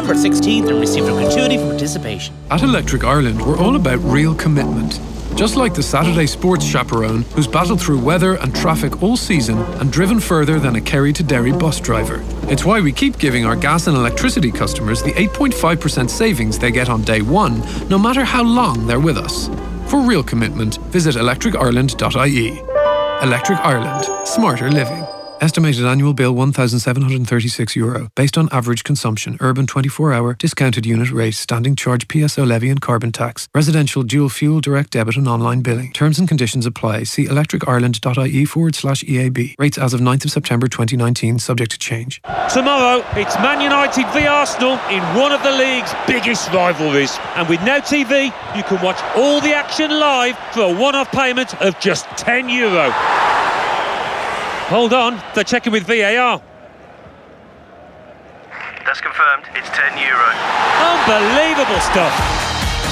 September 16th and received a gratuity for participation. At Electric Ireland, we're all about real commitment. Just like the Saturday sports chaperone who's battled through weather and traffic all season and driven further than a Kerry to Derry bus driver. It's why we keep giving our gas and electricity customers the 8.5% savings they get on day one, no matter how long they're with us. For real commitment, visit electricireland.ie. Electric Ireland. Smarter living. Estimated annual bill €1,736 Euro, based on average consumption, urban 24 hour, discounted unit rate, standing charge PSO levy and carbon tax, residential dual fuel direct debit and online billing. Terms and conditions apply. See electricireland.ie forward slash EAB. Rates as of 9th of September 2019, subject to change. Tomorrow, it's Man United v Arsenal in one of the league's biggest rivalries. And with Now TV, you can watch all the action live for a one off payment of just €10. Euro. Hold on, they're checking with VAR. That's confirmed. It's 10 euro. Unbelievable stuff.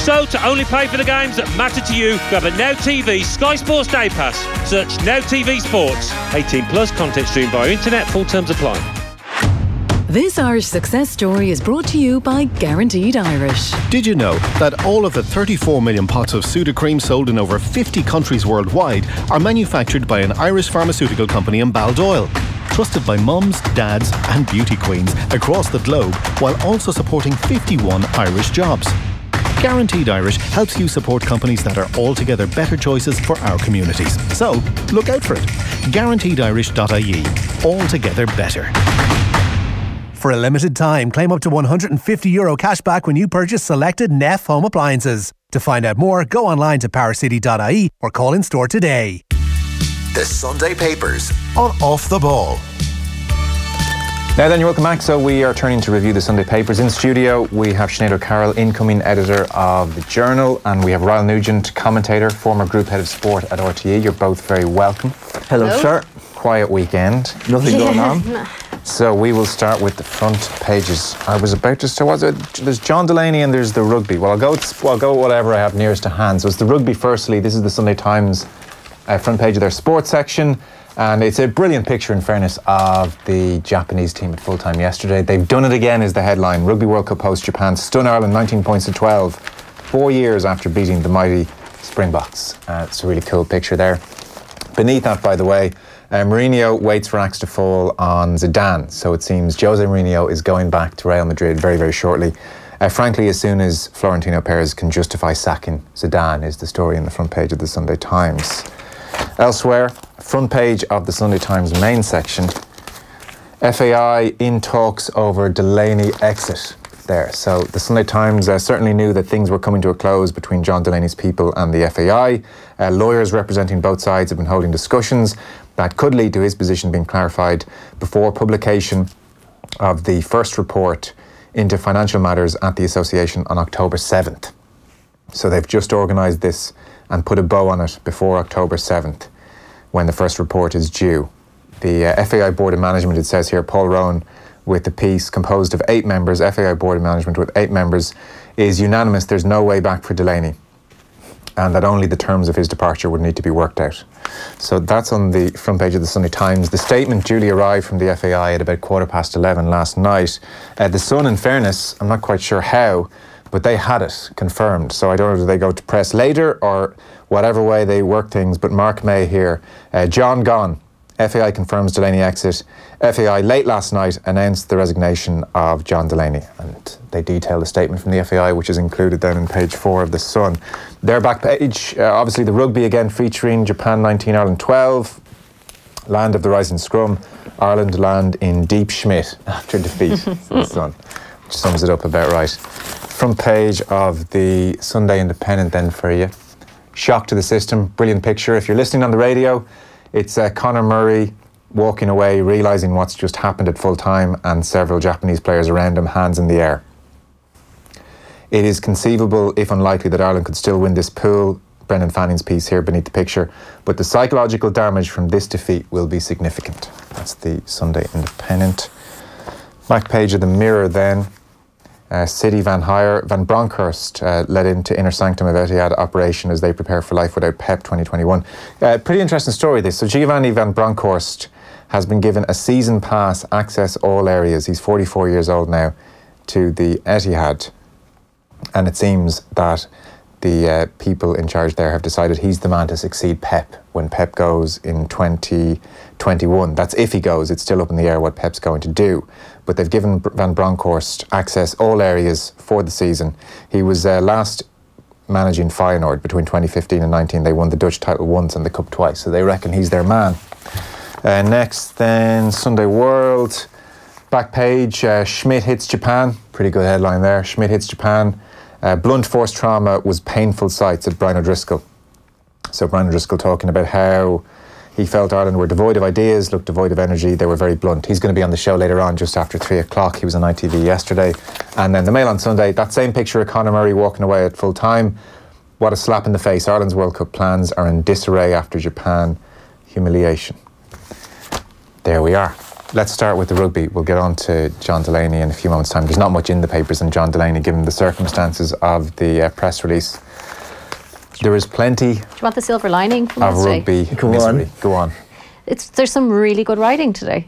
So, to only pay for the games that matter to you, grab a Now TV Sky Sports Day Pass. Search Now TV Sports. 18 plus content streamed via internet. Full terms apply. This Irish success story is brought to you by Guaranteed Irish. Did you know that all of the 34 million pots of Sudocrem sold in over 50 countries worldwide are manufactured by an Irish pharmaceutical company in Baldoyle? Trusted by mums, dads, and beauty queens across the globe, while also supporting 51 Irish jobs. Guaranteed Irish helps you support companies that are altogether better choices for our communities. So, look out for it. GuaranteedIrish.ie. Altogether better. For a limited time, claim up to 150 euro cash back when you purchase selected Neff home appliances. To find out more, go online to powercity.ie or call in store today. The Sunday Papers on Off the Ball. Now then, you're welcome back. So we are turning to review the Sunday papers. In studio, we have Sinead O'Carroll, incoming editor of The Journal, and we have Ryle Nugent, commentator, former group head of sport at RTE. You're both very welcome. Hello, Hello. sir. Quiet weekend. Nothing yeah. going on. So we will start with the front pages. I was about to start. There's John Delaney and there's the rugby. Well, I'll go. With, I'll go whatever I have nearest to hand. So it's the rugby. Firstly, this is the Sunday Times uh, front page of their sports section. And it's a brilliant picture, in fairness, of the Japanese team at full time yesterday. They've done it again, is the headline. Rugby World Cup host Japan stun Ireland 19 points to 12, four years after beating the mighty Springboks. Uh, it's a really cool picture there. Beneath that, by the way, uh, Mourinho waits for axe to fall on Zidane. So it seems Jose Mourinho is going back to Real Madrid very, very shortly. Uh, frankly, as soon as Florentino Perez can justify sacking Zidane, is the story in the front page of the Sunday Times. Elsewhere, front page of the Sunday Times main section, FAI in talks over Delaney exit. There. So the Sunday Times uh, certainly knew that things were coming to a close between John Delaney's people and the FAI. Uh, lawyers representing both sides have been holding discussions that could lead to his position being clarified before publication of the first report into financial matters at the association on October 7th. So they've just organised this and put a bow on it before October 7th when the first report is due. The uh, FAI Board of Management, it says here, Paul Rowan with the piece composed of eight members, FAI Board of Management with eight members, is unanimous there's no way back for Delaney and that only the terms of his departure would need to be worked out. So that's on the front page of the Sunday Times. The statement duly arrived from the FAI at about quarter past 11 last night. Uh, the Sun, in fairness, I'm not quite sure how, but they had it confirmed. So I don't know if they go to press later or whatever way they work things. But Mark May here, uh, John gone. FAI confirms Delaney exit. FAI late last night announced the resignation of John Delaney, and they detail the statement from the FAI, which is included then in page four of the Sun. Their back page, uh, obviously the rugby again featuring Japan 19, Ireland 12, land of the rising scrum, Ireland land in deep Schmidt after defeat. the Sun, which sums it up about right. Front page of the Sunday Independent then for you. Shock to the system, brilliant picture. If you're listening on the radio, it's uh, Conor Murray walking away, realizing what's just happened at full time, and several Japanese players around him, hands in the air. It is conceivable, if unlikely, that Ireland could still win this pool. Brendan Fanning's piece here beneath the picture. But the psychological damage from this defeat will be significant. That's the Sunday Independent. Back page of the Mirror then. Uh, City Van Hire, Van Bronckhorst uh, led into Inner Sanctum of Etihad operation as they prepare for life without PEP 2021. Uh, pretty interesting story this. So Giovanni Van Bronckhorst has been given a season pass access all areas. He's 44 years old now. to the Etihad, and it seems that the uh, people in charge there have decided he's the man to succeed Pep when Pep goes in 2021. That's if he goes. It's still up in the air what Pep's going to do. But they've given Van Bronckhorst access all areas for the season. He was uh, last managing Feyenoord between 2015 and 19. They won the Dutch title once and the cup twice, so they reckon he's their man. Uh, next, then Sunday World. Back page, uh, Schmidt hits Japan. Pretty good headline there. Schmidt hits Japan. Uh, blunt force trauma was painful sights at Brian O'Driscoll. So Brian O'Driscoll talking about how he felt Ireland were devoid of ideas, looked devoid of energy. They were very blunt. He's going to be on the show later on, just after three o'clock. He was on ITV yesterday, and then the Mail on Sunday. That same picture of Conor Murray walking away at full time. What a slap in the face! Ireland's World Cup plans are in disarray after Japan humiliation. There we are. Let's start with the rugby. We'll get on to John Delaney in a few moments' time. There's not much in the papers on John Delaney, given the circumstances of the uh, press release. There is plenty Do you want the silver lining from of yesterday? rugby Go misery. on. Go on. It's, there's some really good writing today.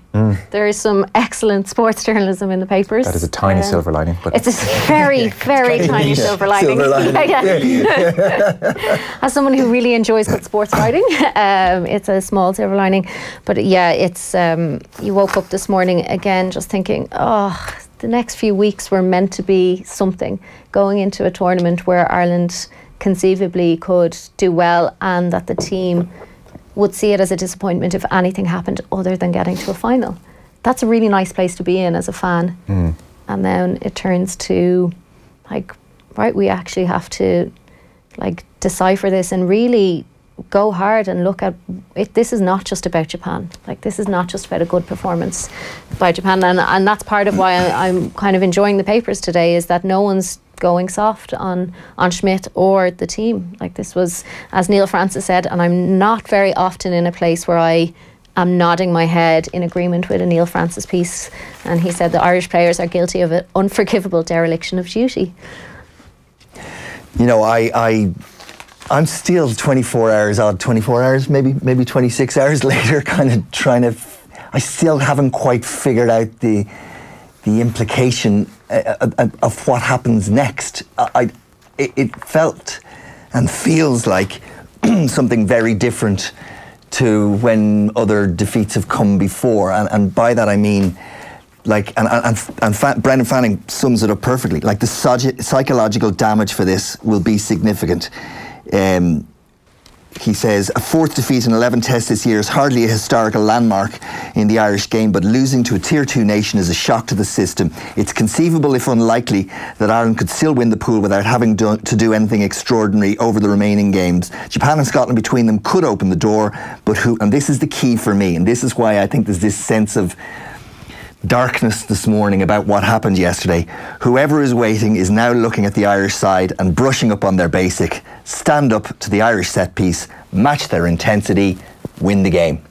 There is some excellent sports journalism in the papers. That is a tiny Um, silver lining, but It's a very, very tiny silver lining. Silver lining. Yeah. As someone who really enjoys good sports writing, um, it's a small silver lining. But yeah, it's um, you woke up this morning again just thinking, oh, the next few weeks were meant to be something. Going into a tournament where Ireland conceivably could do well, and that the team would see it as a disappointment if anything happened other than getting to a final. That's a really nice place to be in as a fan. Mm. And then it turns to like, right, we actually have to like decipher this and really go hard and look at it. This is not just about Japan. Like this is not just about a good performance by Japan, and and that's part of why I, I'm kind of enjoying the papers today. Is that no one's going soft on on Schmidt or the team. Like this was, as Neil Francis said, and I'm not very often in a place where I am nodding my head in agreement with a Neil Francis piece, and he said the Irish players are guilty of an unforgivable dereliction of duty. you know, I, I, I'm still 24 hours odd, 24 hours, maybe, maybe 26 hours later, kind of trying to. F- I still haven't quite figured out the, the implication of what happens next. I, it, it felt and feels like something very different to when other defeats have come before, and, and by that I mean like and and, and, Fa- Brendan Fanning sums it up perfectly. Like the psych- psychological damage for this will be significant. Um, he says a fourth defeat in 11 tests this year is hardly a historical landmark in the Irish game, but losing to a tier two nation is a shock to the system. It's conceivable, if unlikely, that Ireland could still win the pool without having do- to do anything extraordinary over the remaining games. Japan and Scotland between them could open the door, but who? And this is the key for me, and this is why I think there's this sense of darkness this morning about what happened yesterday. Whoever is waiting is now looking at the Irish side and brushing up on their basic, stand up to the Irish set piece, match their intensity, win the game.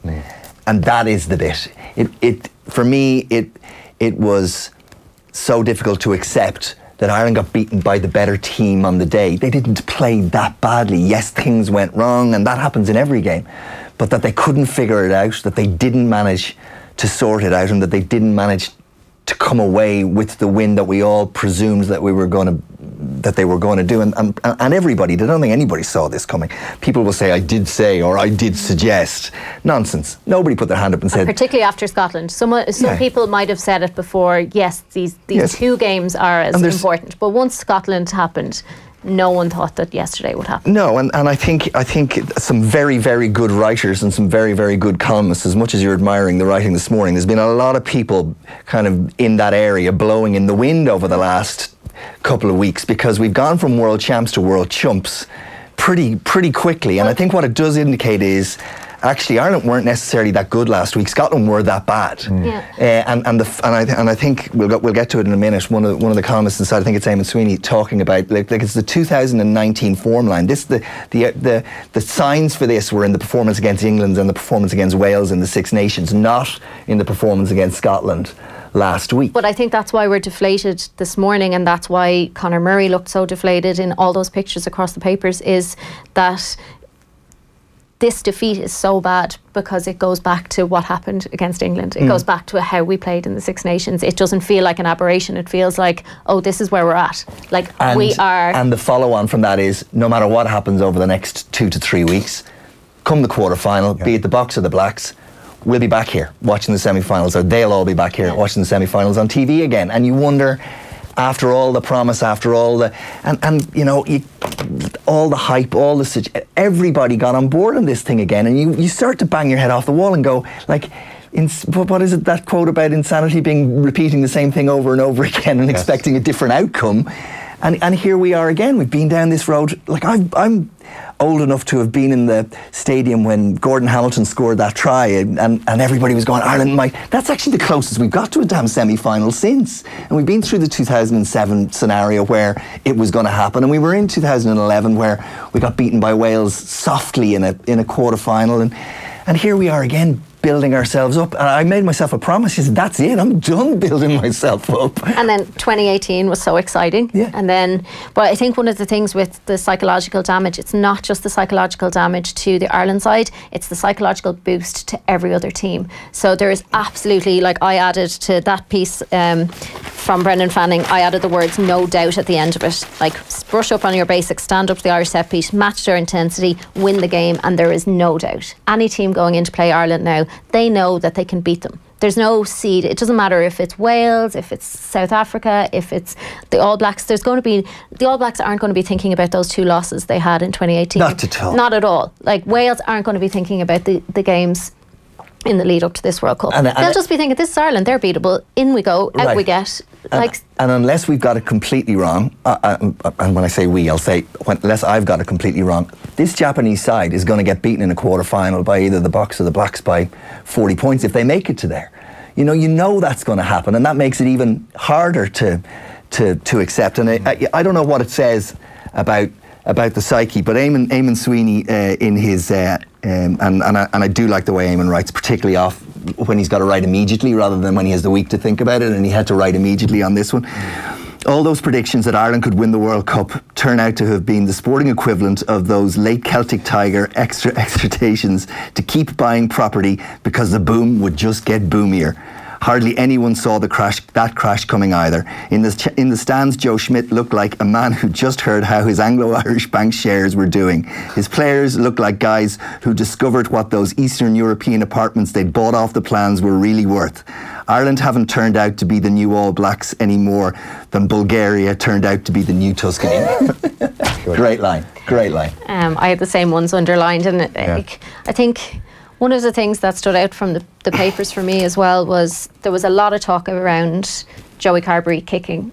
And that is the bit. It, it for me it it was so difficult to accept that Ireland got beaten by the better team on the day. They didn't play that badly. Yes, things went wrong, and that happens in every game. But that they couldn't figure it out, that they didn't manage to sort it out, and that they didn't manage to come away with the win that we all presumed that we were going to that they were going to do and, and, and everybody I don't think anybody saw this coming people will say I did say or I did suggest nonsense nobody put their hand up and said particularly after Scotland. Some some Yeah. people might have said it before. Yes, these these Yes. two games are as important. But once Scotland happened, no one thought that yesterday would happen. No, and, and I think I think some very very good writers and some very very good columnists. As much as you're admiring the writing this morning, there's been a lot of people kind of in that area blowing in the wind over the last couple of weeks because we've gone from world champs to world chumps pretty pretty quickly. And I think what it does indicate is. Actually, Ireland weren't necessarily that good last week. Scotland were that bad, Yeah. uh, and and the and I th- and I think we'll get, we'll get to it in a minute. One of the, one of the columnists inside, I think it's Eamonn Sweeney, talking about like, like it's the 2019 form line. This the the the the signs for this were in the performance against England and the performance against Wales in the Six Nations, not in the performance against Scotland last week. But I think that's why we're deflated this morning, and that's why Conor Murray looked so deflated in all those pictures across the papers. Is that this defeat is so bad because it goes back to what happened against England. It Mm. goes back to how we played in the Six Nations. It doesn't feel like an aberration. It feels like, oh, this is where we're at. Like And, we are. and the follow on from that is no matter what happens over the next two to three weeks, come the quarter final, be it the Boks or the Blacks, we'll be back here watching the semi finals, or they'll all be back here watching the semi finals on TV again. And you wonder, after all the promise, after all the. And, and you know, you, all the hype, all the. Everybody got on board on this thing again. And you, you start to bang your head off the wall and go, like, in, what what is it that quote about insanity being repeating the same thing over and over again and expecting a different outcome and and here we are again. We've been down this road. Like I've, i'm old enough to have been in the stadium when gordon hamilton scored that try and, and, and everybody was going ireland might that's actually the closest we've got to a damn semi-final since. And we've been through the 2007 scenario where it was going to happen. And we were in 2011 where we got beaten by wales softly in a in a quarter final and and here we are again building ourselves up. And I made myself a promise. Said, that's it. I'm done building myself up. and then 2018 was so exciting. Yeah. And then, but I think one of the things with the psychological damage, it's not just the psychological damage to the Ireland side, it's the psychological boost to every other team. So there is absolutely, like I added to that piece um, from Brendan Fanning, I added the words no doubt at the end of it. Like brush up on your basics, stand up to the Irish set piece, match their intensity, win the game, and there is no doubt. Any team going in to play Ireland now, they know that they can beat them. There's no seed. It doesn't matter if it's Wales, if it's South Africa, if it's the All Blacks. There's going to be the All Blacks aren't going to be thinking about those two losses they had in 2018. Not at all. Not at all. Like Wales aren't going to be thinking about the, the games in the lead up to this World Cup. And- and- They'll just be thinking, "This is Ireland. They're beatable. In we go. Out Right. we get." And, Like and unless we've got it completely wrong, uh, uh, and when I say we, I'll say when, unless I've got it completely wrong, this Japanese side is going to get beaten in a quarter final by either the Boks or the Blacks by 40 points if they make it to there. You know, you know that's going to happen, and that makes it even harder to to to accept. And I, I, I don't know what it says about about the psyche, but Eamonn, Eamonn Sweeney uh, in his uh, um, and and I, and I do like the way Eamonn writes, particularly off when he's got to write immediately rather than when he has the week to think about it, and he had to write immediately on this one. All those predictions that Ireland could win the World Cup turn out to have been the sporting equivalent of those late Celtic Tiger extra exhortations to keep buying property because the boom would just get boomier. Hardly anyone saw the crash, that crash coming either. In the, in the stands, Joe Schmidt looked like a man who just heard how his Anglo-Irish bank shares were doing. His players looked like guys who discovered what those Eastern European apartments they'd bought off the plans were really worth. Ireland haven't turned out to be the new All Blacks any more than Bulgaria turned out to be the new Tuscany. great line, great line. Um, I had the same ones underlined, and it- like, I think one of the things that stood out from the, the papers for me as well was there was a lot of talk around Joey Carbery kicking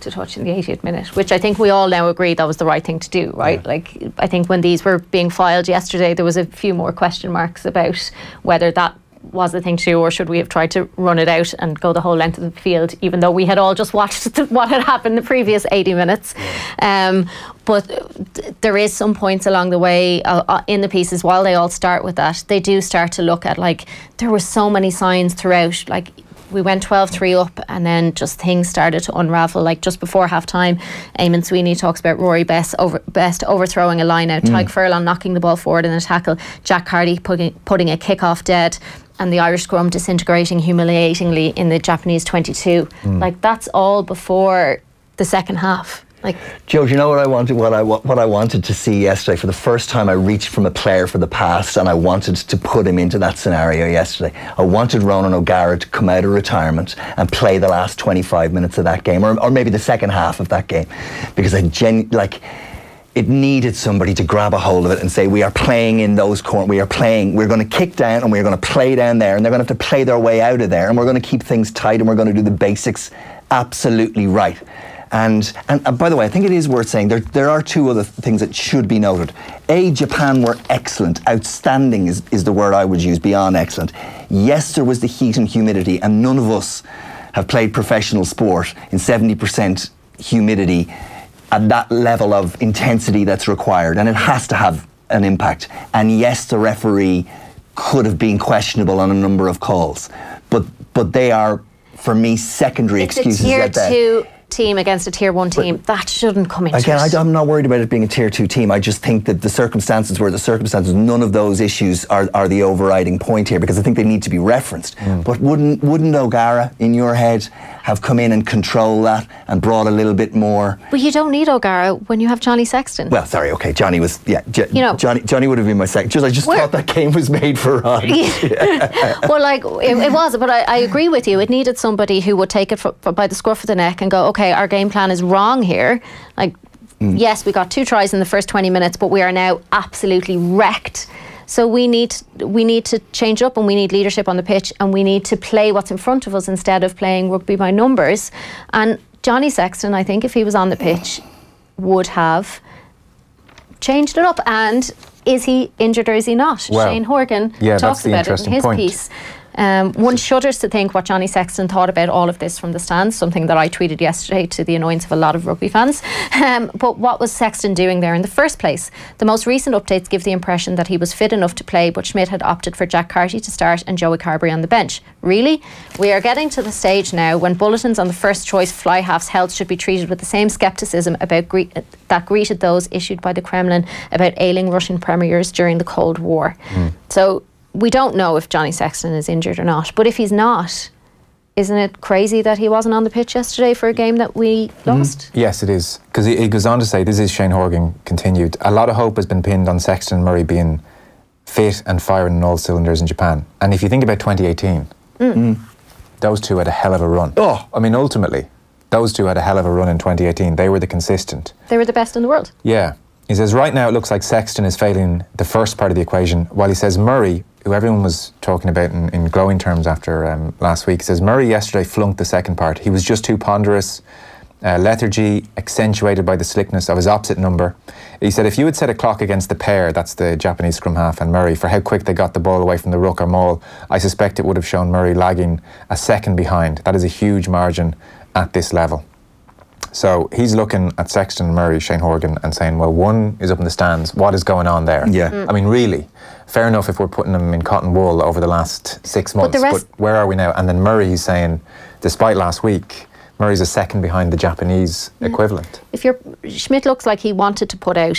to touch in the 80th minute, which I think we all now agree that was the right thing to do, right? Like, I think when these were being filed yesterday, there was a few more question marks about whether that was the thing to do, or should we have tried to run it out and go the whole length of the field, even though we had all just watched what had happened the previous 80 minutes. Um, but th- there is some points along the way uh, uh, in the pieces, while they all start with that, they do start to look at like, there were so many signs throughout, like, we went 12 3 up and then just things started to unravel. Like just before half time, Eamonn Sweeney talks about Rory Best, over, Best overthrowing a line out, Mm. Tadhg Furlong knocking the ball forward in a tackle, Jack Carty putting, putting a kick off dead, and the Irish scrum disintegrating humiliatingly in the Japanese 22. Mm. Like that's all before the second half. Like Joe, do you know what I wanted? What I what I wanted to see yesterday for the first time, I reached from a player for the past, and I wanted to put him into that scenario yesterday. I wanted Ronan O'Gara to come out of retirement and play the last 25 minutes of that game, or, or maybe the second half of that game, because I gen like. It needed somebody to grab a hold of it and say, "We are playing in those corners. We are playing. We're going to kick down and we're going to play down there, and they're going to have to play their way out of there, and we're going to keep things tight, and we're going to do the basics absolutely right." And, and by the way, I think it is worth saying there, there are two other things that should be noted. A, Japan were excellent. Outstanding is, is the word I would use, beyond excellent. Yes, there was the heat and humidity, and none of us have played professional sport in 70% humidity at that level of intensity that's required, and it has to have an impact. And yes, the referee could have been questionable on a number of calls, but, but they are, for me, secondary it's a excuses tier at best. two team against a tier one team. that shouldn't come into Again, it. I, am not worried about it being a tier two team. I just think that the circumstances were the circumstances. None of those issues are, are the overriding point here because I think they need to be referenced. Hmm. But wouldn't wouldn't O'Gara, in your head, have come in and control that and brought a little bit more? But you don't need O'Gara when you have Johnny Sexton. Well, sorry, okay, Johnny was yeah. Jo- You know- Johnny Johnny would have been my second. Just I just thought that game was made for Rog. well, like it, it was, but I, I agree with you. It needed somebody who would take it fro- fro- by the scruff of the neck and go, okay, our game plan is wrong here. Like, yes, we got two tries in the first 20 minutes, but we are now absolutely wrecked. So we need we need to change up, and we need leadership on the pitch, and we need to play what's in front of us instead of playing rugby by numbers. And Johnny Sexton, I think, if he was on the pitch, would have changed it up. And is he injured or is he not? Well, Shane Horgan yeah, talks about it in his point. piece. Um, one shudders to think what Johnny Sexton thought about all of this from the stands, something that I tweeted yesterday to the annoyance of a lot of rugby fans. Um, but what was Sexton doing there in the first place? The most recent updates give the impression that he was fit enough to play, but Schmidt had opted for Jack Carty to start and Joey Carbery on the bench. Really? We are getting to the stage now when bulletins on the first choice fly half's health should be treated with the same scepticism about gre- that greeted those issued by the Kremlin about ailing Russian premiers during the Cold War. So we don't know if Johnny Sexton is injured or not. But if he's not, isn't it crazy that he wasn't on the pitch yesterday for a game that we mm-hmm. lost? Yes, it is. Because he, he goes on to say, this is Shane Horgan continued. A lot of hope has been pinned on Sexton and Murray being fit and firing on all cylinders in Japan. And if you think about 2018, mm. mm. those two had a hell of a run. Oh. I mean, ultimately, those two had a hell of a run in 2018. They were the consistent. They were the best in the world. Yeah. He says, right now it looks like Sexton is failing the first part of the equation, while he says Murray, who everyone was talking about in, in glowing terms after um, last week, says Murray yesterday flunked the second part. He was just too ponderous, uh, lethargy accentuated by the slickness of his opposite number. He said, if you had set a clock against the pair, that's the Japanese scrum half and Murray, for how quick they got the ball away from the ruck or maul, I suspect it would have shown Murray lagging a second behind. That is a huge margin at this level. So he's looking at Sexton, Murray, Shane Horgan, and saying, well, one is up in the stands. What is going on there? Yeah. Mm. I mean, really, fair enough if we're putting them in cotton wool over the last six But months. the rest- where are we now? And then Murray is saying, despite last week, Murray's a second behind the Japanese Mm. equivalent. If you're Schmidt looks like he wanted to put out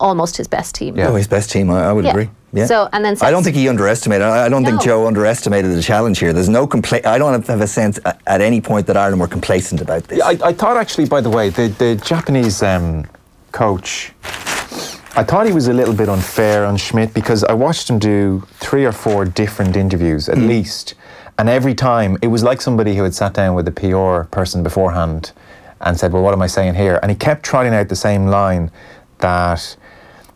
almost his best team. Yeah, Oh, his best team. I, I would Yeah. agree. Yeah. So, and then I don't think he underestimated. I I don't think Joe underestimated the challenge here. There's no compla- I don't have a sense at, at any point that Ireland were complacent about this. Yeah, I, I thought actually, by the way, the, the Japanese um, coach, I thought he was a little bit unfair on Schmidt because I watched him do three or four different interviews at mm. least. And every time it was like somebody who had sat down with a PR person beforehand and said, Well, what am I saying here? And he kept trotting out the same line that,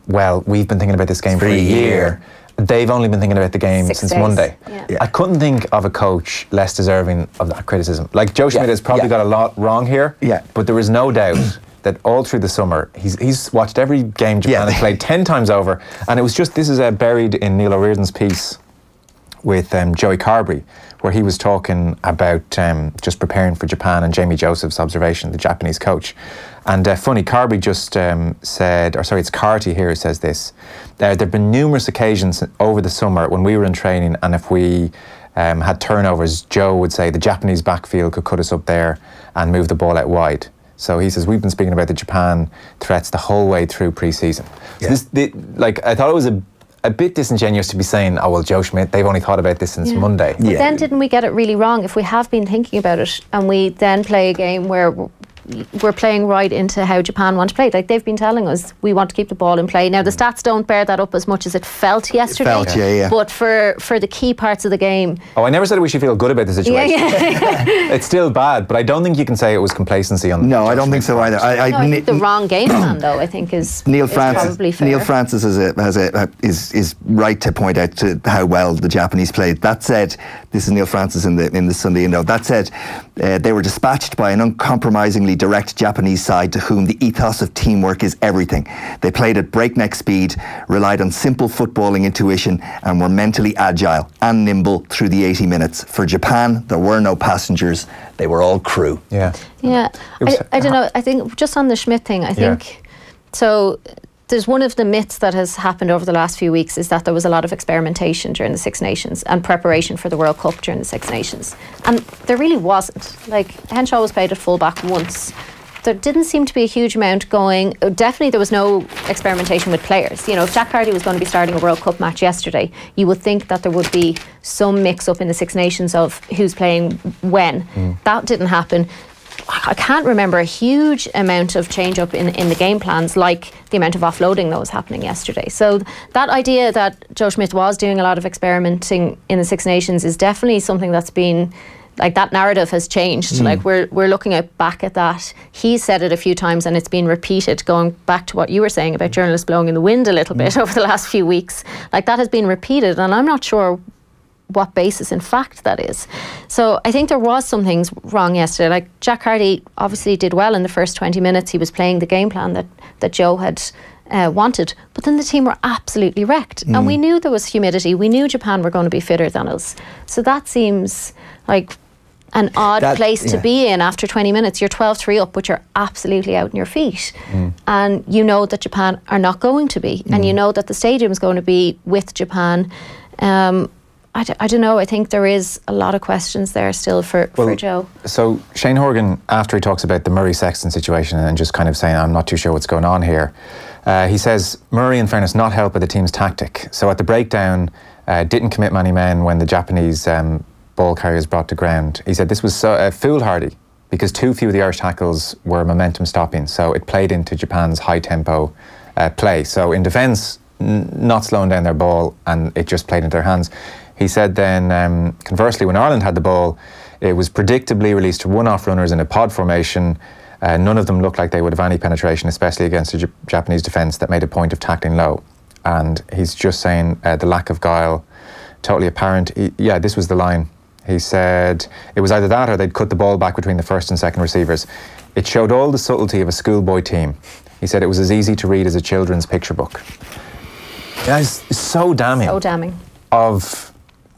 well, we've been thinking about this game for, For a a year. year. They've only been thinking about the game Six since days. Monday. Yeah. Yeah. I couldn't think of a coach less deserving of that criticism. Like Joe Schmidt has probably yeah. got a lot wrong here. Yeah. But there is no doubt that all through the summer, he's, he's watched every game Japan Yeah. has played 10 times over. And it was just, this is uh, buried in Neil O'Riordan's piece with um, Joey Carbery, where he was talking about um, just preparing for Japan and Jamie Joseph's observation, the Japanese coach. And uh, funny, Carbery just um, said, or sorry, it's Carty here who says this. Uh, there have been numerous occasions over the summer when we were in training, and if we um, had turnovers, Joe would say the Japanese backfield could cut us up there and move the ball out wide. So he says we've been speaking about the Japan threats the whole way through pre-season. So this, the, like, I thought it was a, a bit disingenuous to be saying, "Oh well, Joe Schmidt, they've only thought about this since Yeah. Monday." But then didn't we get it really wrong if we have been thinking about it and we then play a game where we're- we're playing right into how Japan want to play? Like they've been telling us we want to keep the ball in play. Now the mm. stats don't bear that up as much as it felt yesterday. felt, yeah, yeah. But for for the key parts of the game, Oh, I never said we should feel good about the situation. yeah. It's still bad, but I don't think you can say it was complacency on. no, I don't think so either. I, I, no, I Ne- think the wrong game plan though. I think is Neil is Francis. probably fair. Neil Francis has a, has a, uh, is is right to point out to how well the Japanese played. That said, this is Neil Francis in the in the Sunday Indo. That said, uh, they were dispatched by an uncompromisingly direct Japanese side to whom the ethos of teamwork is everything. They played at breakneck speed, relied on simple footballing intuition, and were mentally agile and nimble through the 80 minutes. For Japan, there were no passengers; they were all crew. Yeah. Yeah, was- I, I don't know. I think just on the Schmidt thing, I Yeah. think so. There's one of the myths that has happened over the last few weeks is that there was a lot of experimentation during the Six Nations and preparation for the World Cup during the Six Nations. And there really wasn't. Like, Henshaw was played at fullback once. There didn't seem to be a huge amount going. uh, Definitely, there was no experimentation with players. You know, if Jack Carty was going to be starting a World Cup match yesterday, you would think that there would be some mix up in the Six Nations of who's playing when. That didn't happen. I can't remember a huge amount of change up in, in the game plans like the amount of offloading that was happening yesterday. So that idea that Joe Schmidt was doing a lot of experimenting in the Six Nations is definitely something that's been like that narrative has changed. Mm. Like we're we're looking at back at that. He said it a few times and it's been repeated going back to what you were saying about journalists blowing in the wind a little bit over the last few weeks. Like that has been repeated and I'm not sure what basis in fact that is. So I think there was some things wrong yesterday. Like Jack Carty obviously did well in the first 20 minutes. He was playing the game plan that, that Joe had uh, wanted, but then the team were absolutely wrecked. And Mm. we knew there was humidity. We knew Japan were going to be fitter than us. So that seems like an odd That- place to be in after 20 minutes. You're 12 3 up, but you're absolutely out in your feet. And you know that Japan are not going to be. And you know that the stadium's going to be with Japan. Um, I, d- I don't know. I think there is a lot of questions there still for, for Joe. So Shane Horgan, after he talks about the Murray Sexton situation and just kind of saying, I'm not too sure what's going on here, uh, he says Murray, in fairness, not helped by the team's tactic. So at the breakdown, uh, didn't commit many men when the Japanese um, ball carriers brought to ground. He said this was so, uh, foolhardy because too few of the Irish tackles were momentum stopping. So it played into Japan's high tempo uh, play. So in defence, n- not slowing down their ball, and it just played into their hands. He said then, um, conversely, when Ireland had the ball, it was predictably released to one off runners in a pod formation. Uh, none of them looked like they would have any penetration, especially against the Japanese defence that made a point of tackling low. And he's just saying uh, the lack of guile, totally apparent. He, yeah, this was the line. He said it was either that or they'd cut the ball back between the first and second receivers. It showed all the subtlety of a schoolboy team. He said it was as easy to read as a children's picture book. Yeah, it's it's so damning So damning. of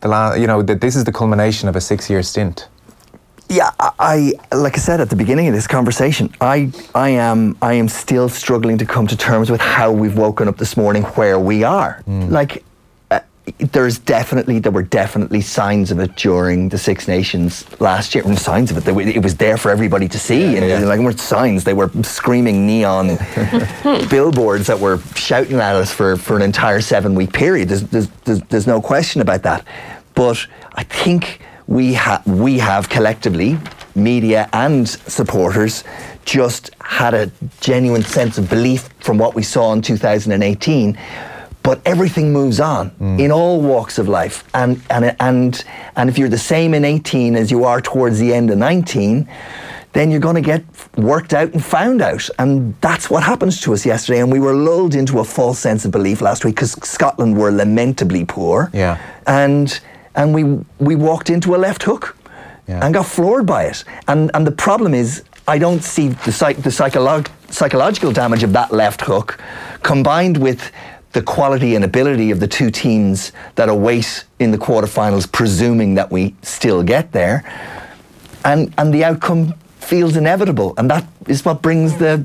the la- you know that this is the culmination of a six-year stint. Yeah, I, I like I said at the beginning of this conversation, I I am I am still struggling to come to terms with how we've woken up this morning where we are. Like uh, there's definitely there were definitely signs of it during the Six Nations last year. And signs of it, were- it was there for everybody to see. and like weren't signs, they were screaming neon billboards that were shouting at us for, for an entire seven week period. There's, there's, there's, there's no question about that. But I think we, ha- we have collectively, media and supporters, just had a genuine sense of belief from what we saw in 2018. But everything moves on mm. in all walks of life, and and and and if you're the same in 18 as you are towards the end of 19, then you're going to get worked out and found out. And that's what happens to us yesterday. And we were lulled into a false sense of belief last week because Scotland were lamentably poor. Yeah. And and we we walked into a left hook and got floored by it. And and the problem is I don't see the psych, the psycholo- psychological damage of that left hook combined with the quality and ability of the two teams that await in the quarterfinals, presuming that we still get there. And and the outcome feels inevitable, and that is what brings the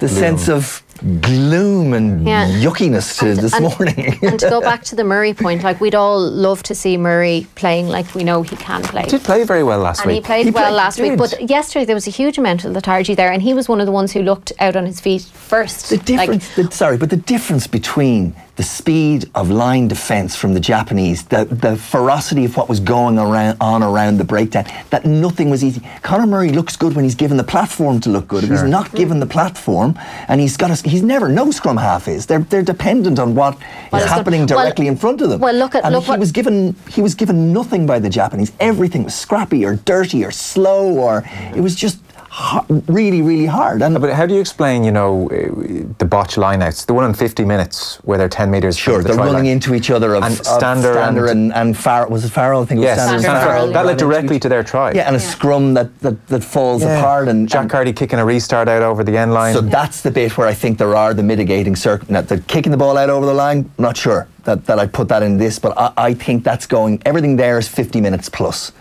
the sense of gloom and Yeah. yuckiness to this and- morning. and to go back to the Murray point, like we'd all love to see Murray playing like we know he can play. He did play very well last and week. he played well last week, but yesterday there was a huge amount of lethargy there, and he was one of the ones who looked out on his feet first. The difference, the, sorry, but the difference between the speed of line defence from the Japanese, the, the ferocity of what was going around on around the breakdown, that nothing was easy. Conor Murray looks good when he's given the platform to look good. If he's not given the platform, and he's got, a, he's never no scrum half is. They're they're dependent on what is Well, it's happening good- well- directly in front of them. well, look at- and look he what- was given he was given nothing by the Japanese. Everything was scrappy or dirty or slow or it was just ha- really really hard. And but how do you explain, you know, uh, the botch lineouts, the one in 50 minutes where they're 10 metres Sure, the they're running into each other of, and of Stander, Stander and, and, and Farrell. Was it Farrell? I think it was yes, Stander. and Stander Farrell. that led directly to their try. Yeah, and a scrum that, that, that falls Yeah. apart. And Jack and Carty kicking a restart out over the end line. So that's the bit where I think there are the mitigating circ. Now, the kicking the ball out over the line, not sure that, that I'd put that in this, but I, I think that's going. Everything there is 50 minutes plus.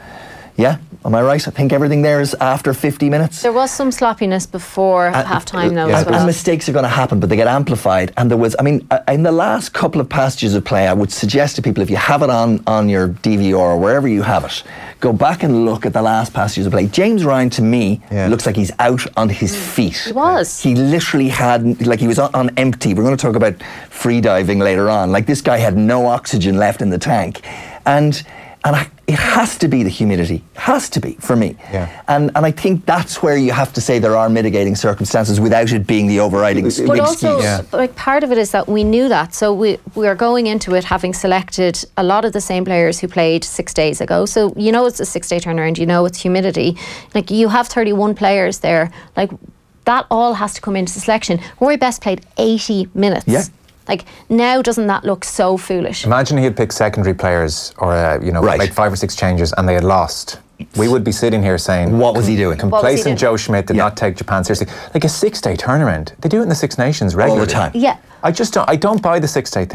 Yeah, Am I right? I think everything there is after 50 minutes. There was some sloppiness before half time, though, as and, well. and mistakes are going to happen, but they get amplified. And there was, I mean, uh, in the last couple of passages of play, I would suggest to people if you have it on on your DVR or wherever you have it, go back and look at the last passages of play. James Ryan, to me, looks like he's out on his feet. He was. He literally had, like, he was on, on empty. We're going to talk about free diving later on. Like, this guy had no oxygen left in the tank, and and I, it has to be the humidity. it Has to be for me. Yeah. And and I think that's where you have to say there are mitigating circumstances without it being the overriding s- But big also, excuse. like part of it is that we knew that, so we we are going into it having selected a lot of the same players who played six days ago. So you know it's a six day turnaround. You know it's humidity. Like you have thirty one players there. Like that all has to come into the selection. Rory Best played eighty minutes. Yeah. Like now, doesn't that look so foolish? Imagine he had picked secondary players or, uh, you know, made five or six changes and they had lost. We would be sitting here saying, What was he doing? What was he Complacent doing? Joe Schmidt did not take Japan seriously. Like a six day turnaround. They do it in the Six Nations regularly. time. Yeah. I just don't, I don't buy the six day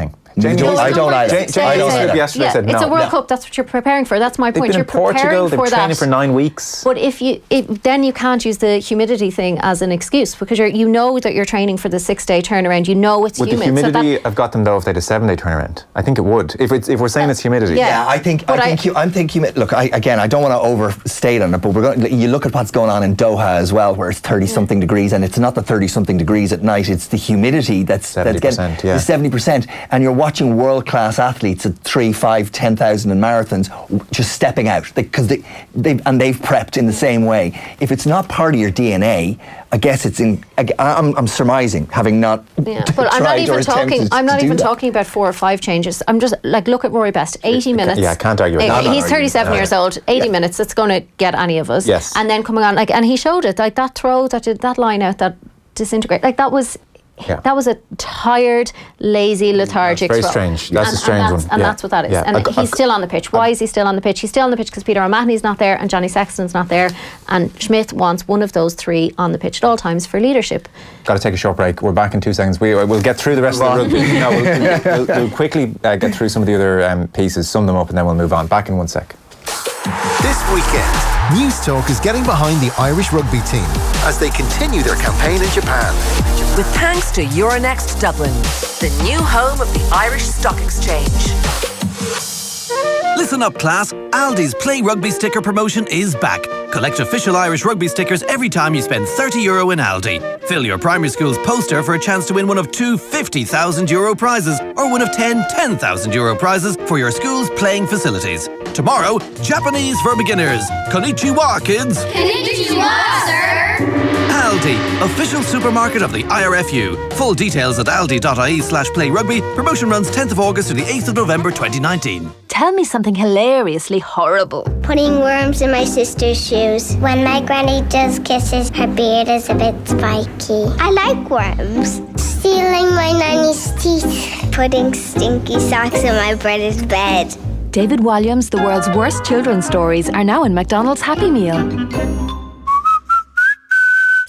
thing. don't- I don't either. Jane, Jane I don't Easter either. yesterday yeah, said it's a World No. Cup. That's what you're preparing for. That's my They've point. been you're in Portugal, preparing they've for training that. for nine weeks. But if you, it, then you can't use the humidity thing as an excuse because you're, you know that you're training for the six day turnaround. You know it's Would the humid. so that- humidity have got them though if they had a seven day turnaround? I think it would. If it's if we're saying it's humidity. Yeah. Yeah, I think But I I- think you, I'm thinking. Look, I, again, I don't want to overstate on it, but we're going. You look at what's going on in Doha as well, where it's thirty something mm. degrees, and it's not the thirty something degrees at night. It's the humidity that's that's getting 70%, yeah. the seventy percent, and you're watching world class athletes at three, five, ten thousand in marathons just stepping out because they, they and they've prepped in the same way. If it's not part of your DNA, I guess it's in. I, I'm, I'm surmising, having not. Yeah, but I'm not even talking. I'm not even that. talking about four or five changes. I'm just like look at Rory Best, 80 minutes. yeah, I can't argue with that. He's 37 with years old. 80 minutes. It's going to get any of us. Yes. And then coming on like, and he showed it like that throw that that line out that disintegrate like that was. Yeah. That was a tired, lazy, lethargic. very throw. strange. That's a and, strange and that's, one. And Yeah. that's what that is. Yeah. And I- I- he's still on the pitch. Why is he still on the pitch? He's still on the pitch because Peter O'Mahony's not there and Johnny Sexton's not there, and Schmidt wants one of those three on the pitch at all times for leadership. Got to take a short break. We're back in two seconds. We, we'll get through the rest of the rugby. No, we'll, we'll, we'll, we'll quickly uh, get through some of the other um, pieces, sum them up, and then we'll move on. Back in one sec. This weekend, Newstalk is getting behind the Irish rugby team as they continue their campaign in Japan. With thanks to Euronext Dublin, the new home of the Irish Stock Exchange. Listen up, class. Aldi's Play Rugby sticker promotion is back. Collect official Irish rugby stickers every time you spend 30 euro in Aldi. Fill your primary school's poster for a chance to win one of two 50,000 euro prizes or one of 10 10,000 euro prizes for your school's playing facilities. Tomorrow, Japanese for beginners. Konnichiwa, kids. Aldi, official supermarket of the IRFU. Full details at aldi.ie slash play rugby. Promotion runs 10th of August to the 8th of November 2019. Tell me something hilariously horrible. Putting worms in my sister's shoes. When my granny does kisses, her beard is a bit spiky. I like worms. Stealing my nanny's teeth. Putting stinky socks in my brother's bed. David Walliams, the world's worst children's stories, are now in McDonald's Happy Meal.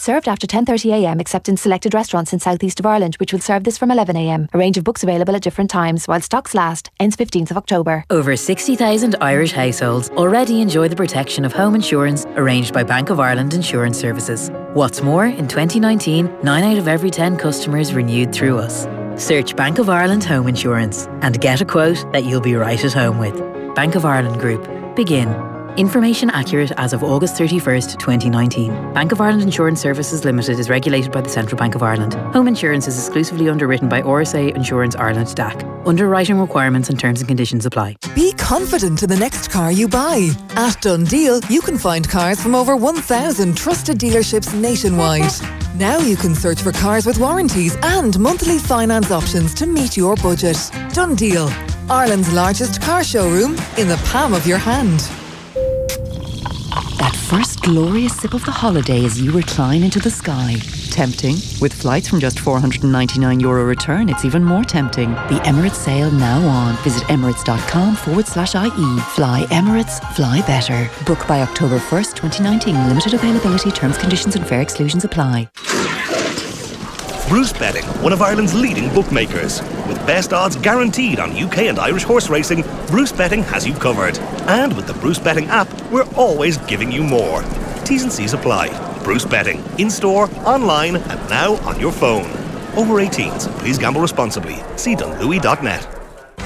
Served after 10.30am except in selected restaurants in southeast of Ireland, which will serve this from 11am. A range of books available at different times while stocks last. Ends 15th of October. Over 60,000 Irish households already enjoy the protection of home insurance arranged by Bank of Ireland Insurance Services. What's more, in 2019, 9 out of every 10 customers renewed through us. Search Bank of Ireland Home Insurance and get a quote that you'll be right at home with. Bank of Ireland Group. Begin. Information accurate as of August 31st, 2019. Bank of Ireland Insurance Services Limited is regulated by the Central Bank of Ireland. Home insurance is exclusively underwritten by RSA Insurance Ireland DAC. Underwriting requirements and terms and conditions apply. Be confident in the next car you buy. At DoneDeal, you can find cars from over 1,000 trusted dealerships nationwide. Now you can search for cars with warranties and monthly finance options to meet your budget. DoneDeal, Ireland's largest car showroom in the palm of your hand. That first glorious sip of the holiday as you recline into the sky. Tempting. With flights from just 499 euro return, it's even more tempting. The Emirates sale now on. Visit emirates.com forward slash IE. Fly Emirates, fly better. Book by October 1st, 2019. Limited availability, terms, conditions, and fare exclusions apply. Bruce Betting, one of Ireland's leading bookmakers. With best odds guaranteed on UK and Irish horse racing, Bruce Betting has you covered. And with the Bruce Betting app, we're always giving you more. T's and C's apply. Bruce Betting, in store, online, and now on your phone. Over 18s, please gamble responsibly. See dunlewy.net.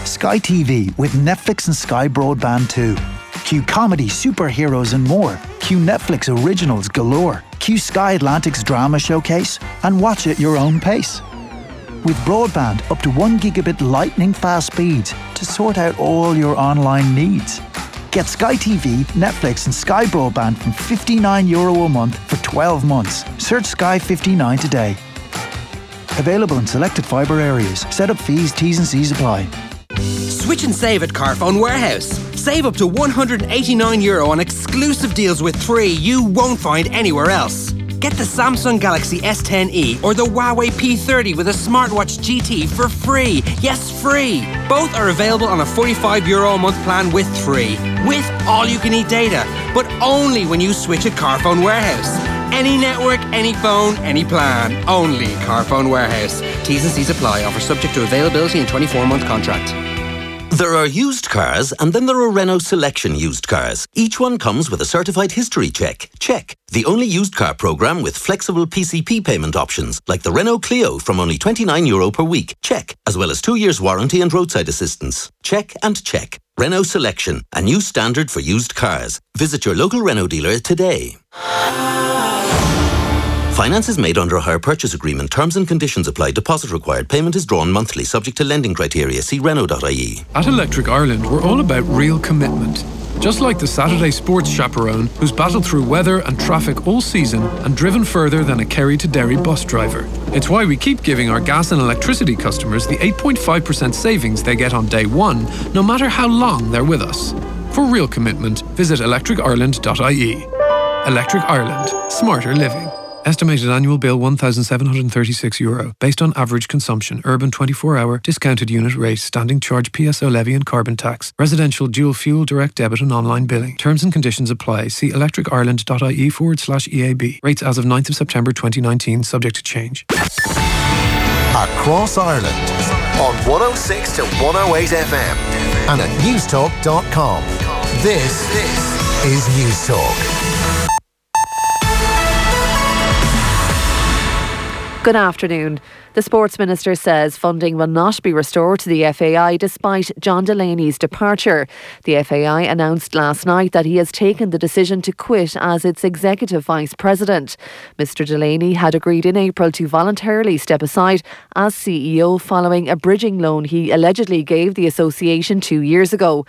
Sky TV with Netflix and Sky Broadband too. Q comedy, superheroes, and more. Q Netflix originals galore. Q Sky Atlantic's drama showcase, and watch at your own pace. With broadband up to 1 gigabit lightning fast speeds to sort out all your online needs. Get Sky TV, Netflix, and Sky Broadband from €59 Euro a month for 12 months. Search Sky 59 today. Available in selected fibre areas. Set up fees, T's and C's apply. Switch and save at Carphone Warehouse. Save up to 189 euro on exclusive deals with three you won't find anywhere else. Get the Samsung Galaxy S10e or the Huawei P30 with a smartwatch GT for free. Yes, free. Both are available on a 45 euro a month plan with three, with all you can eat data, but only when you switch at Carphone Warehouse. Any network, any phone, any plan. Only Carphone Warehouse. T's and C's apply. Offer subject to availability and 24 month contract. There are used cars and then there are Renault Selection used cars. Each one comes with a certified history check. Check. The only used car program with flexible PCP payment options, like the Renault Clio from only €29 Euro per week. Check. As well as two years warranty and roadside assistance. Check and check. Renault Selection, a new standard for used cars. Visit your local Renault dealer today. Finance is made under a hire purchase agreement. Terms and conditions apply. Deposit required. Payment is drawn monthly, subject to lending criteria. See Renault.ie. At Electric Ireland, we're all about real commitment. Just like the Saturday sports chaperone who's battled through weather and traffic all season and driven further than a Kerry to Derry bus driver. It's why we keep giving our gas and electricity customers the 8.5% savings they get on day one, no matter how long they're with us. For real commitment, visit electricireland.ie. Electric Ireland. Smarter living. Estimated annual bill €1,736, Euro, based on average consumption, urban 24 hour, discounted unit rate, standing charge PSO levy and carbon tax, residential dual fuel direct debit and online billing. Terms and conditions apply. See electricireland.ie forward slash EAB. Rates as of 9th of September 2019, subject to change. Across Ireland on 106 to 108 FM and at newstalk.com. This, this is Newstalk. Good afternoon. The Sports Minister says funding will not be restored to the FAI despite John Delaney's departure. The FAI announced last night that he has taken the decision to quit as its Executive Vice President. Mr Delaney had agreed in April to voluntarily step aside as CEO following a bridging loan he allegedly gave the association two years ago.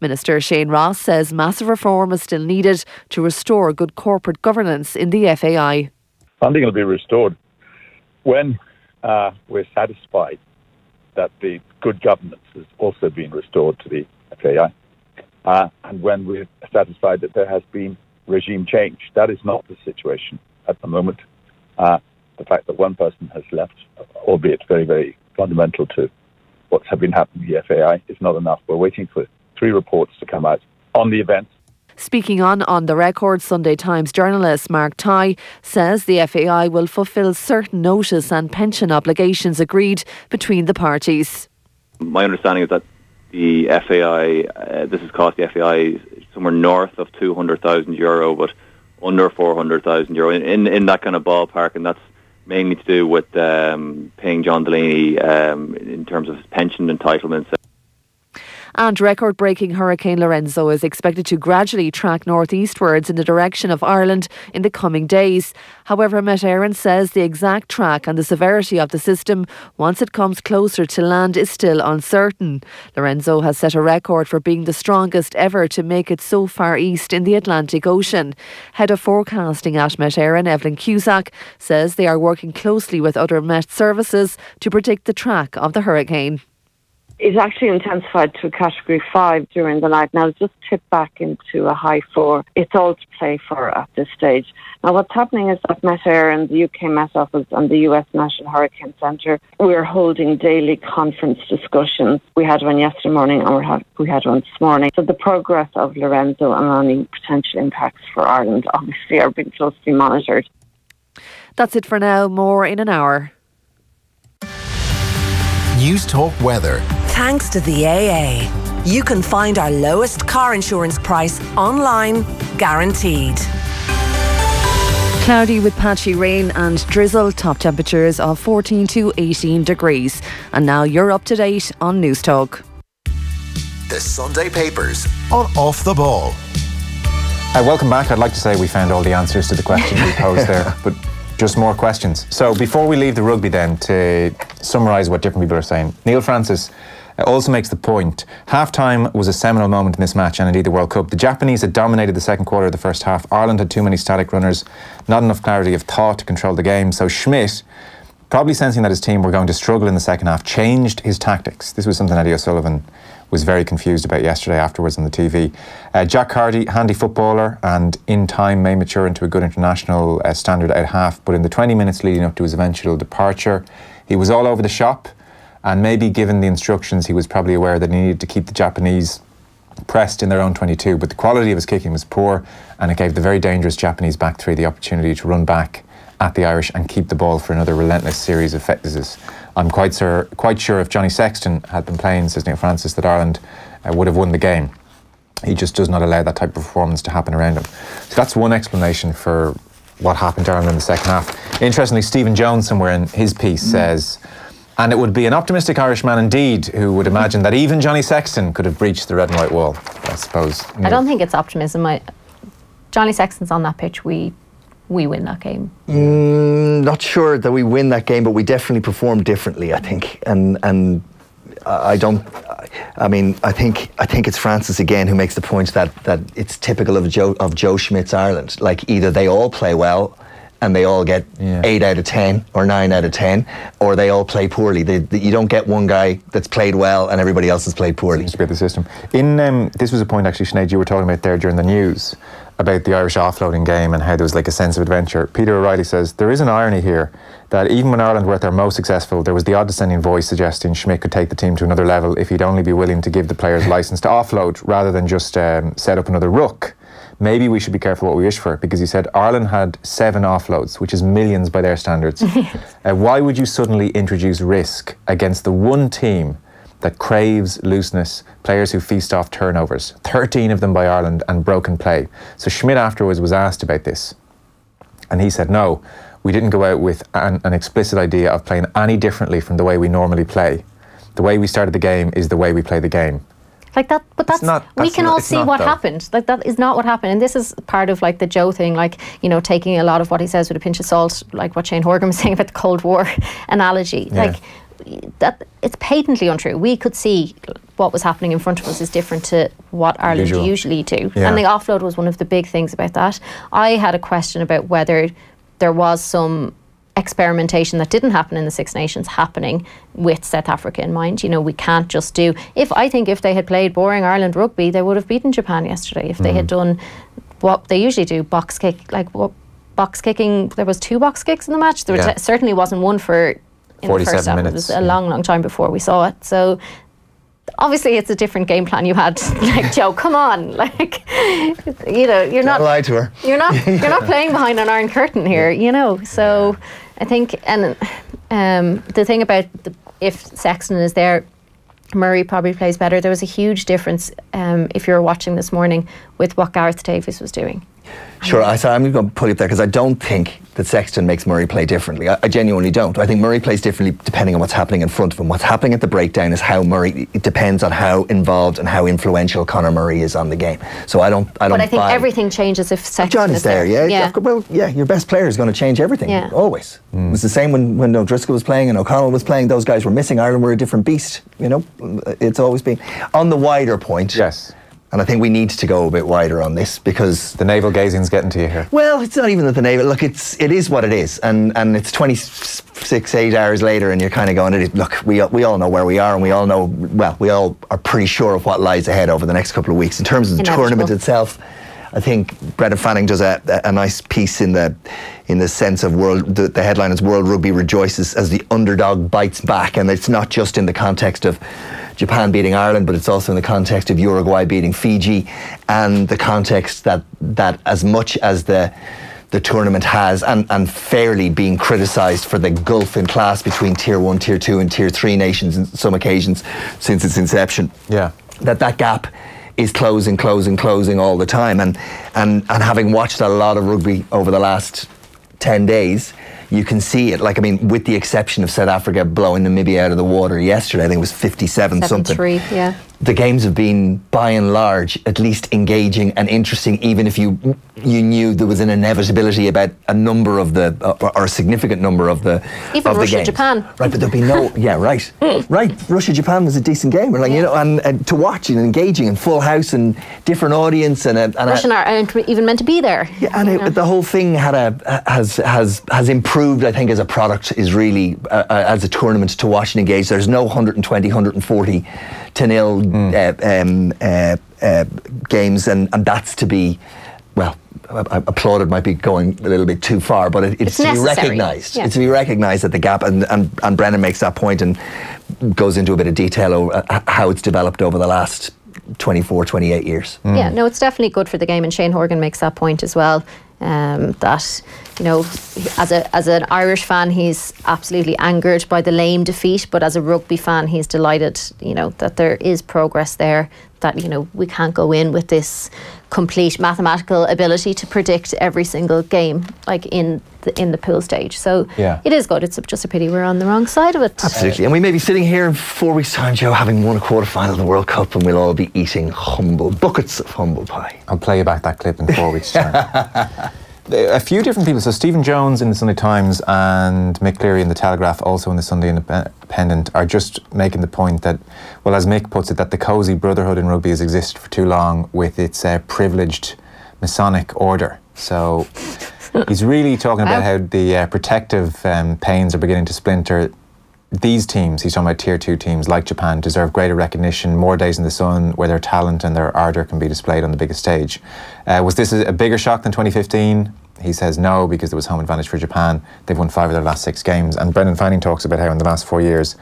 Minister Shane Ross says massive reform is still needed to restore good corporate governance in the FAI. Funding will be restored when uh, we're satisfied that the good governance has also been restored to the FAI, uh, and when we're satisfied that there has been regime change. That is not the situation at the moment. Uh, the fact that one person has left, albeit very, very fundamental to what's been happening in the FAI, is not enough. We're waiting for three reports to come out on the events Speaking on On the Record, Sunday Times journalist Mark Tighe says the FAI will fulfil certain notice and pension obligations agreed between the parties. My understanding is that the FAI, uh, this has cost the FAI somewhere north of 200,000 euro, but under 400,000 euro, in, in, in, that kind of ballpark, and that's mainly to do with um, paying John Delaney um, in terms of his pension entitlements and record breaking Hurricane Lorenzo is expected to gradually track northeastwards in the direction of Ireland in the coming days. However, Met Éireann says the exact track and the severity of the system once it comes closer to land is still uncertain. Lorenzo has set a record for being the strongest ever to make it so far east in the Atlantic Ocean. Head of forecasting at Met Éireann, Evelyn Cusack, says they are working closely with other Met services to predict the track of the hurricane. It actually intensified to a category five during the night. Now it's just tipped back into a high four. It's all to play for at this stage. Now what's happening is that Met Éireann the UK Met Office and the US National Hurricane Centre, we're holding daily conference discussions. We had one yesterday morning and we had one this morning. So the progress of Lorenzo and any potential impacts for Ireland obviously are being closely monitored. That's it for now. More in an hour. Newstalk weather. Thanks to the AA, you can find our lowest car insurance price online, guaranteed. Cloudy with patchy rain and drizzle, top temperatures of 14 to 18 degrees. And now you're up to date on Newstalk. The Sunday Papers on Off the Ball. Uh, welcome back. I'd like to say we found all the answers to the questions we posed there, but just more questions. So before we leave the rugby, then to summarise what different people are saying, Neil Francis uh, also makes the point half time was a seminal moment in this match and indeed the World Cup. The Japanese had dominated the second quarter of the first half. Ireland had too many static runners, not enough clarity of thought to control the game. So Schmidt, probably sensing that his team were going to struggle in the second half, changed his tactics. This was something Eddie O'Sullivan was very confused about yesterday afterwards on the TV. Uh, Jack Carty, handy footballer, and in time may mature into a good international uh, standard at half. But in the 20 minutes leading up to his eventual departure, he was all over the shop. And maybe given the instructions, he was probably aware that he needed to keep the Japanese pressed in their own 22. But the quality of his kicking was poor, and it gave the very dangerous Japanese back three the opportunity to run back at the Irish and keep the ball for another relentless series of fetches. I'm quite sure, quite sure if Johnny Sexton had been playing, says Neil Francis, that Ireland uh, would have won the game. He just does not allow that type of performance to happen around him. So that's one explanation for what happened to Ireland in the second half. Interestingly, Stephen Jones, somewhere in his piece, mm. says, and it would be an optimistic Irishman indeed who would imagine that even Johnny Sexton could have breached the red and white wall, I suppose. I don't think it's optimism. I, Johnny Sexton's on that pitch. We we win that game? Mm, not sure that we win that game, but we definitely perform differently. I think, and and I don't. I mean, I think I think it's Francis again who makes the point that that it's typical of Joe of Joe Schmidt's Ireland. Like either they all play well. And they all get yeah. eight out of ten or nine out of ten, or they all play poorly. They, they, you don't get one guy that's played well and everybody else has played poorly. Seems to be the system. In um, this was a point actually, Sinead, you were talking about there during the news about the Irish offloading game and how there was like a sense of adventure. Peter O'Reilly says there is an irony here that even when Ireland were at their most successful, there was the odd dissenting voice suggesting Schmidt could take the team to another level if he'd only be willing to give the players license to offload rather than just um, set up another ruck. Maybe we should be careful what we wish for because he said Ireland had seven offloads, which is millions by their standards. uh, why would you suddenly introduce risk against the one team that craves looseness, players who feast off turnovers, 13 of them by Ireland, and broken play. So Schmidt afterwards was asked about this. And he said, no, we didn't go out with an, an, explicit idea of playing any differently from the way we normally play. The way we started the game is the way we play the game. Like that, but that's, not, that's we can not, all see what though. happened. Like that is not what happened, and this is part of like the Joe thing. Like you know, taking a lot of what he says with a pinch of salt, like what Shane Horgan was saying about the Cold War analogy. Yeah. Like that it's patently untrue. We could see what was happening in front of us is different to what Ireland Usual. usually do. Yeah. And the offload was one of the big things about that. I had a question about whether there was some experimentation that didn't happen in the Six Nations happening with South Africa in mind. You know, we can't just do if I think if they had played boring Ireland rugby, they would have beaten Japan yesterday. If mm. they had mm-hmm. done what they usually do, box kick like what box kicking there was two box kicks in the match. There yeah. certainly wasn't one for in 47 the first half. Minutes. It was a long, long time before we saw it. So obviously it's a different game plan you had. like Joe, come on, like you know, you're not, not lie to her. You're not you're not playing behind an iron curtain here, you know. So I think, and um, the thing about the, if Sexton is there. Murray probably plays better. There was a huge difference um, if you were watching this morning with what Gareth Davies was doing. Sure, I, so I'm going to put it there because I don't think that Sexton makes Murray play differently. I, I, genuinely don't. I think Murray plays differently depending on what's happening in front of him. What's happening at the breakdown is how Murray. It depends on how involved and how influential Conor Murray is on the game. So I don't. I don't. But I think everything changes if Sexton Johnny's is there. Yeah, yeah. Well, yeah. Your best player is going to change everything. Yeah. Always. Mm. It was the same when when O'Driscoll was playing and O'Connell was playing. Those guys were missing. Ireland were a different beast. You know, it's always been. On the wider point. Yes and I think we need to go a bit wider on this because the navel gazing's getting to you here. Well, it's not even that the navel. Look, it's it is what it is, and and it's 26, eight hours later, and you're kind of going. Look, we we all know where we are, and we all know. Well, we all are pretty sure of what lies ahead over the next couple of weeks in terms of the Inevitable. tournament itself. I think Brendan Fanning does a, a, nice piece in the in the sense of world. The, the headline is "World Rugby rejoices as the underdog bites back," and it's not just in the context of Japan beating Ireland, but it's also in the context of Uruguay beating Fiji, and the context that that as much as the the tournament has, and, and fairly being criticised for the gulf in class between tier one, tier two, and tier three nations in some occasions since its inception. Yeah. That that gap is closing, closing, closing all the time. And and and having watched a lot of rugby over the last ten days, you can see it. Like I mean, with the exception of South Africa blowing Namibia out of the water yesterday, I think it was fifty-seven Seven something three, yeah. the games have been by and large at least engaging and interesting even if you you knew there was an inevitability about a number of the uh, or a significant number of the Even of the Russia, games. Japan. right but there'd be no yeah right right Russia Japan was a decent game like you know and, and to watch and engaging and full house and different audience and a, and a, Russian aren't even meant to be there. yeah, and it, the whole thing had a has has has improved. I think as a product is really uh, uh, as a tournament to watch and engage. There's no 120, 140 to nil uh, um, uh, uh, games, and, and that's to be well. I- I- Applauded might be going a little bit too far, but it, It's it's, to be recognised. yeah. It's to be recognised that the gap, and, and and Brennan makes that point and goes into a bit of detail over uh, how it's developed over the last 24, 28 years. Yeah, no, it's definitely good for the game, and Shane Horgan makes that point as well. Um, that you know, as a as an Irish fan, he's absolutely angered by the lame defeat, but as a rugby fan, he's delighted. You know that there is progress there. That you know we can't go in with this complete mathematical ability to predict every single game, like in the in the pool stage. So Yeah. it is good. It's just a pity we're on the wrong side of it. Absolutely. And we may be sitting here in four weeks' time, Joe, having won a quarter final of the World Cup, and we'll all be eating humble buckets of humble pie. I'll play you back that clip in four weeks' time. a few different people. So Stephen Jones in the Sunday Times and Mick Cleary in the Telegraph, also in the Sunday Independent, are just making the point that, well, as Mick puts it, that the cosy brotherhood in rugby has existed for too long with its uh, privileged Masonic order. So he's really talking about how the uh, protective um, pains are beginning to splinter. These teams, he's talking about tier two teams like Japan, deserve greater recognition, more days in the sun where their talent and their ardour can be displayed on the biggest stage. Uh, was this a, bigger shock than 2015? He says no, because there was home advantage for Japan. They've won five of their last six games. And Brendan Fanning talks about how in the last four years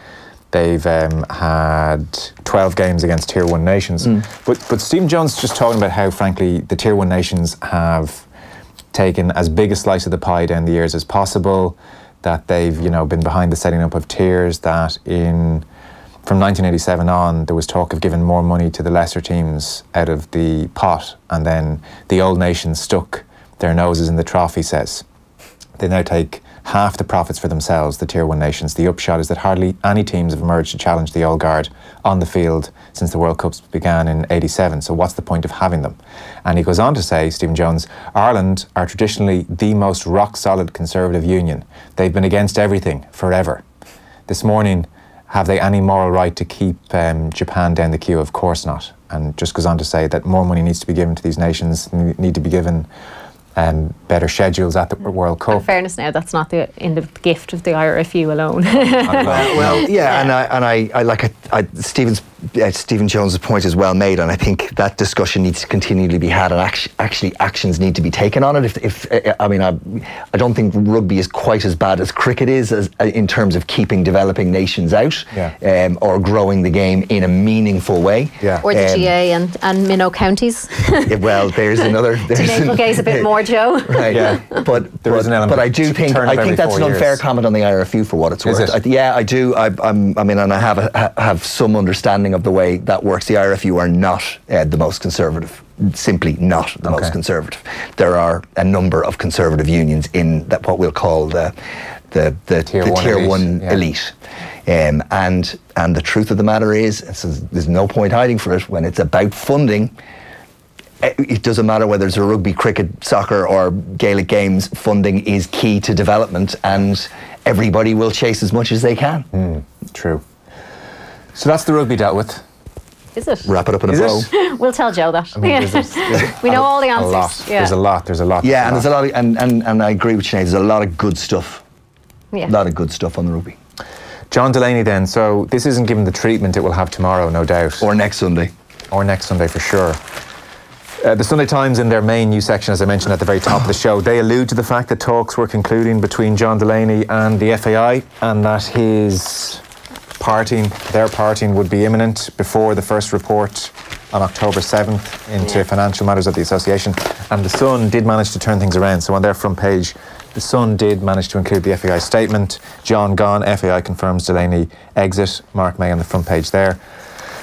they've um, had 12 games against tier one nations. But, but Stephen Jones just talking about how, frankly, the tier one nations have taken as big a slice of the pie down the years as possible. That they've, you know, been behind the setting up of tiers. That in from 1987 on, there was talk of giving more money to the lesser teams out of the pot, and then the old nations stuck their noses in the trough. He says they now take half the profits for themselves, the tier one nations. The upshot is that hardly any teams have emerged to challenge the All guard on the field since the World Cups began in 87. So, what's the point of having them? And he goes on to say, Stephen Jones, Ireland are traditionally the most rock solid conservative union. They've been against everything forever. This morning, have they any moral right to keep um, Japan down the queue? Of course not. And just goes on to say that more money needs to be given to these nations, need to be given um, better schedules at the World Cup. In fairness, now that's not the in the gift of the IRFU alone. well, well, yeah, and I and I, I like I, I, Stephen's uh, Stephen Jones's point is well made, and I think that discussion needs to continually be had, and act- actually actions need to be taken on it. If, if uh, I mean, I, I don't think rugby is quite as bad as cricket is, as uh, in terms of keeping developing nations out, Yeah. um, or growing the game in a meaningful way. Yeah. or the Um, GAA and, and Minnow counties. yeah, well, there's another. to There's navel-gaze a bit more, Joe. Right. But There but, is an element but I do think I think that's an unfair years. comment on the IRFU for what it's Is worth. it? I, yeah, I do. I, I'm, I mean, and I have a, have some understanding of the way that works. The IRFU are not uh, the most conservative. Simply not the most conservative. There are a number of conservative unions in that what we'll call the the the Tier the one tier elite, one yeah. elite. Um, and and the truth of the matter is, it's, there's no point hiding for it when it's about funding it it doesn't matter whether it's a rugby, cricket, soccer, or Gaelic games, funding is key to development, and everybody will chase as much as they can. Hmm, true. So that's the rugby dealt with. Is it? Wrap it up in Is a bow. we'll tell Joe that. I mean, there's there's we know a- all the A answers. lot. Yeah. There's a lot. There's a lot. Yeah, and there's a lot, of, and, and and I agree with Sinead. There's a lot of good stuff. Yeah. A lot of good stuff on the rugby. John Delaney, then. So this isn't given the treatment it will have tomorrow, no doubt. Or next Sunday. Or next Sunday for sure. Uh, the Sunday Times, in their main news section, as I mentioned at the very top of the show, they allude to the fact that talks were concluding between John Delaney and the FAI, and that his parting, their parting, would be imminent before the first report on October 7th into financial matters of the association. and the Sun did manage to turn things around. So on their front page, the Sun did manage to include the FAI statement. John gone, FAI confirms Delaney exit. Mark May on the front page there.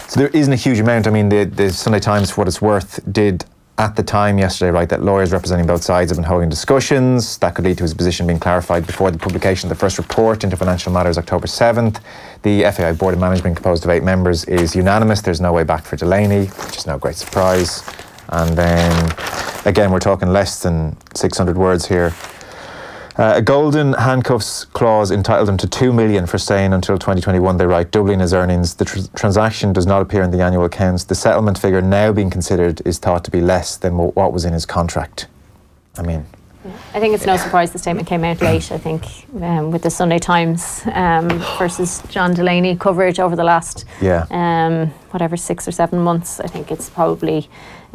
So there isn't a huge amount. I mean, the, the Sunday Times, for what it's worth, did at the time yesterday right, that lawyers representing both sides have been holding discussions that could lead to his position being clarified before the publication of the first report into financial matters October 7th. The FAI Board of Management, composed of eight members, is unanimous. There's no way back for Delaney, which is no great surprise. And then, again, we're talking less than 600 words here. Uh, a golden handcuffs clause entitled him to two million for staying until 2021. They write doubling his earnings. The tr- transaction does not appear in the annual accounts. The settlement figure now being considered is thought to be less than what was in his contract. I mean, I think it's no surprise the statement came out late. I think um, with the Sunday Times um, versus John Delaney coverage over the last Yeah. um, whatever six or seven months. I think it's probably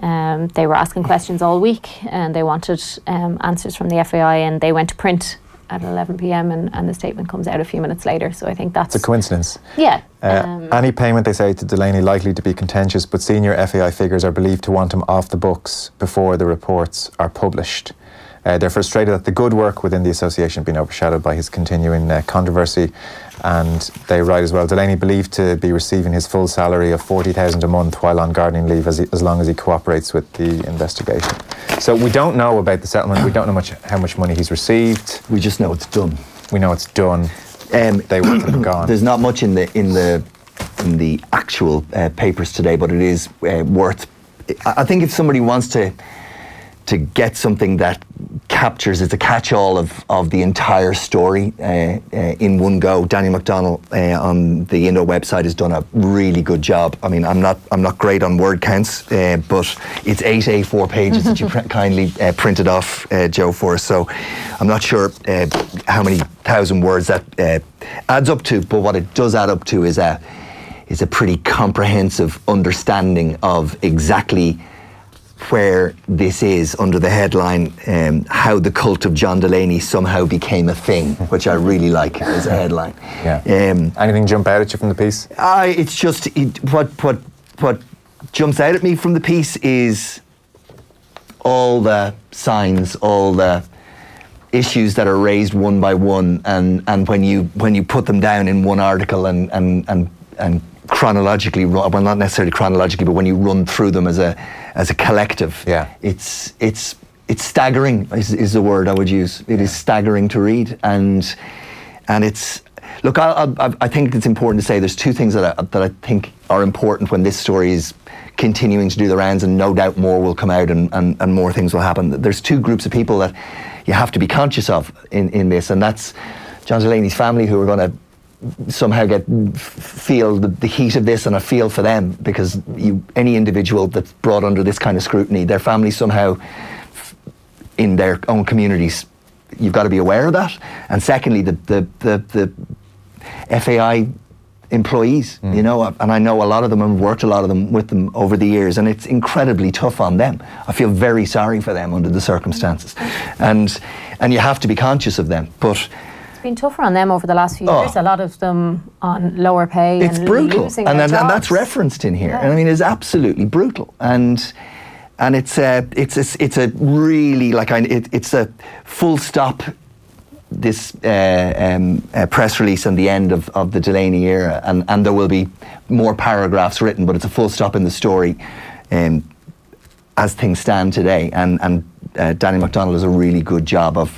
um, they were asking questions all week and they wanted um, answers from the FAI and they went to print at 11 p.m. And, and the statement comes out a few minutes later. So I think that's it's a coincidence. yeah. Uh, um, any payment, they say, to Delaney likely to be contentious, but senior FAI figures are believed to want him off the books before the reports are published. Uh, they're frustrated that the good work within the association has been overshadowed by his continuing uh, controversy. And they write as well Delaney believed to be receiving his full salary of 40000 a month while on gardening leave as, he, as long as he cooperates with the investigation. So we don't know about the settlement. We don't know much how much money he's received. We just know it's done. We know it's done. Um, they him gone. There's not much in the in the in the actual uh, papers today, but it is uh, worth. I think if somebody wants to to get something that captures it's a catch-all of, of the entire story uh, uh, in one go. Danny McDonnell uh, on the Indo website has done a really good job. I mean, I'm not I'm not great on word counts, uh, but it's eight A4 pages that you pr- kindly uh, printed off, uh, Joe, for us. So I'm not sure uh, how many thousand words that uh, adds up to, but what it does add up to is a is a pretty comprehensive understanding of exactly where this is under the headline um, how the cult of John Delaney somehow became a thing, which I really like as a headline. Yeah. Um, Anything jump out at you from the piece? I, it's just it, what what what jumps out at me from the piece is all the signs, all the issues that are raised one by one, and, and when you when you put them down in one article and and and, and chronologically, well, not necessarily chronologically, but when you run through them as a as a collective, yeah, it's it's it's staggering is, is the word I would use. It is staggering to read, and and it's look. I, I, I think it's important to say there's two things that I, that I think are important when this story is continuing to do the rounds, and no doubt more will come out, and, and, and more things will happen. There's two groups of people that you have to be conscious of in, in this, and that's John Delaney's family who are going to somehow get feel the, the heat of this and I feel for them because you any individual that's brought under this kind of scrutiny their family somehow in their own communities you've got to be aware of that. And secondly the the the, the FAI employees mm. you know and I know a lot of them and worked a lot of them with them over the years and it's incredibly tough on them. I feel very sorry for them under the circumstances. And and you have to be conscious of them. But been tougher on them over the last few Oh. years. A lot of them on lower pay. it's and brutal, losing and, and, and that's referenced in here. Yeah. And I mean, it's absolutely brutal, and and it's a it's a, it's a really like I, it, it's a full stop. This uh, um, uh, press release and the end of, of the Delaney era, and, and there will be more paragraphs written, but it's a full stop in the story um, as things stand today. And, and uh, Danny McDonnell does a really good job of,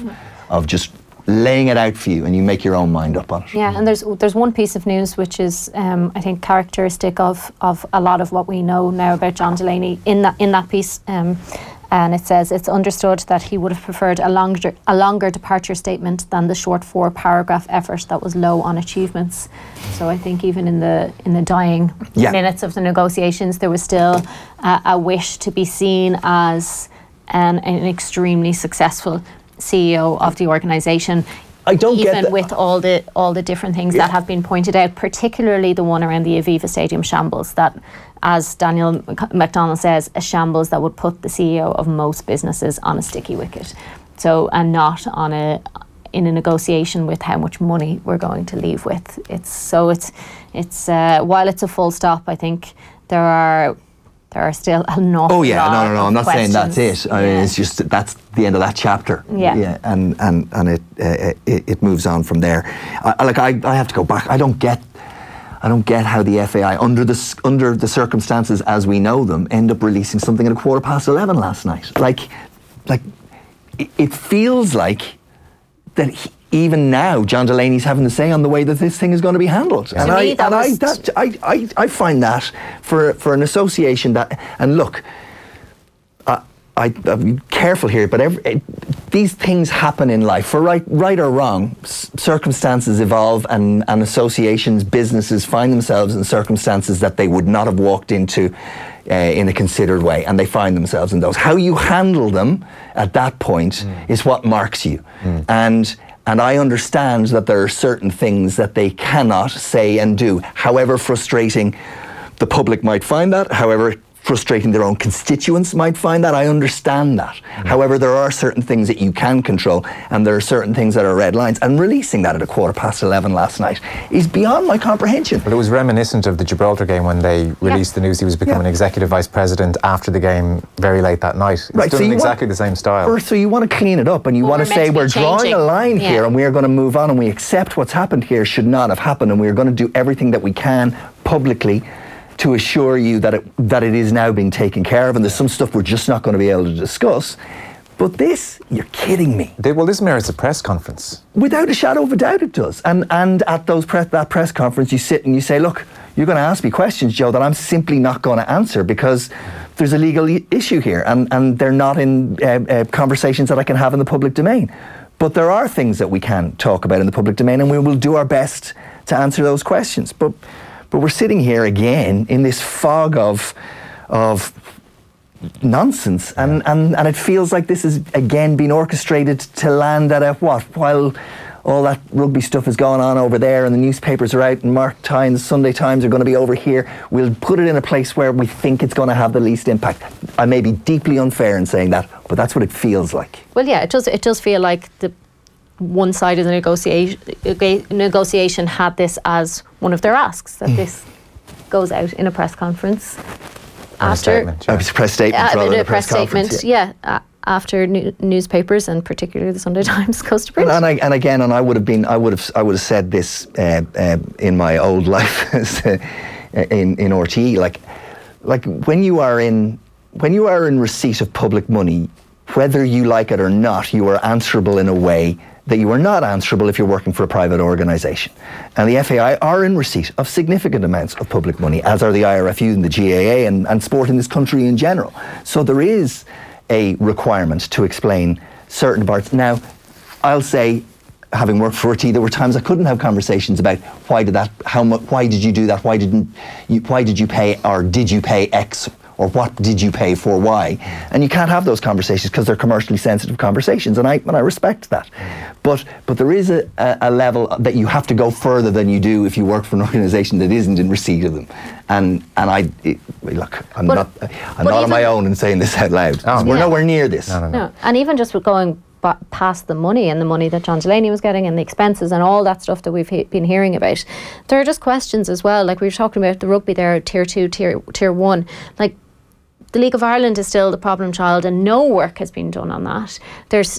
of just laying it out for you, and you make your own mind up on it. Yeah, and there's there's one piece of news which is um, I think characteristic of of a lot of what we know now about John Delaney in that in that piece. Um, and it says it's understood that he would have preferred a longer a longer departure statement than the short four paragraph effort that was low on achievements. So I think even in the in the dying Yeah. minutes of the negotiations, there was still a, a wish to be seen as an, an extremely successful CEO of the organisation. I don't get even that- with all the all the different things that have been pointed out, particularly the one around the Aviva Stadium shambles. That, as Daniel McDonnell says, a shambles that would put the CEO of most businesses on a sticky wicket. So, and not on a in a negotiation with how much money we're going to leave with. It's so it's it's uh, while it's a full stop. I think there are there are still an awful Oh yeah, no, no, no. I'm not saying that's questions. it. I mean, it's just that's the end of that chapter. Yeah. yeah, and and and it uh, it, it moves on from there. I, I- like I, I have to go back. I don't get. I don't get how the FAI, under the under the circumstances as we know them, end up releasing something at a quarter past eleven last night. Like, like it, it feels like that he, even now John Delaney's having to say on the way that this thing is going to be handled. To And I and I, that, I, I I find that for for an association that and look. I, I, I'll careful here, but every, it, these things happen in life, for right, right or wrong. S- circumstances evolve, and, and associations, businesses find themselves in circumstances that they would not have walked into uh, in a considered way, and they find themselves in those. How you handle them at that point is what marks you, and. And I understand that there are certain things that they cannot say and do, however frustrating the public might find that, however frustrating their own constituents might find that. I understand that. Mm. However, there are certain things that you can control, and there are certain things that are red lines. And releasing that at a quarter past 11 last night is beyond my comprehension. But it was reminiscent of the Gibraltar game when they released the news he was becoming executive vice president after the game very late that night. It's Right, so in you want- exactly the same style. Or so you want to clean it up and you want to say to we're drawing a line Yeah. here and we are going to move on and we accept what's happened here should not have happened and we are going to do everything that we can publicly to assure you that it, that it is now being taken care of and there's some stuff we're just not going to be able to discuss. But this, you're kidding me. They- well, this merits a press conference. Without a shadow of a doubt, it does. And and at those press, that press conference, you sit and you say, "Look, you're going to ask me questions, Joe, that I'm simply not going to answer because there's a legal issue here, and and they're not in uh, uh, conversations that I can have in the public domain. But there are things that we can talk about in the public domain, and we will do our best to answer those questions. But but we're sitting here again in this fog of of nonsense. And, and, and it feels like this has again been orchestrated to land at a what while all that rugby stuff is going on over there and the newspapers are out and Mark Times Sunday Times are going to be over here we'll put it in a place where we think it's going to have the least impact. I may be deeply unfair in saying that but that's what it feels like. Well, yeah, it does. It does feel like the one side of the negotiation negotiation had this as one of their asks that this goes out in a press conference after a press statement Uh, in a a press, press conference, statement. Yeah, uh, after new- newspapers and particularly the Sunday Times goes to print. And, and, I, and again, and I would have been, I would have, I would have said this uh, uh, in my old life as, uh, in in RTÉ. Like, like when you are in, when you are in receipt of public money, whether you like it or not, you are answerable in a way that you are not answerable if you're working for a private organisation. And the FAI are in receipt of significant amounts of public money, as are the IRFU and the GAA and, and sport in this country in general. So there is a requirement to explain certain parts. Now, I'll say, having worked for RTÉ, there were times I couldn't have conversations about why did that, how much, why did you do that, why didn't you, why did you pay, or did you pay X, or what did you pay for why? And you can't have those conversations because they're commercially sensitive conversations, and I and I respect that. But but there is a, a, a level that you have to go further than you do if you work for an organisation that isn't in receipt of them. And and I it, look, I'm But- not I'm not on my own in saying this out loud. Oh. We're Yeah. nowhere near this. No, and even just with going past the money and the money that John Delaney was getting and the expenses and all that stuff that we've he- been hearing about, there are just questions as well. Like we were talking about the rugby there, tier two, tier tier one, like. The League of Ireland is still the problem child, and no work has been done on that. There's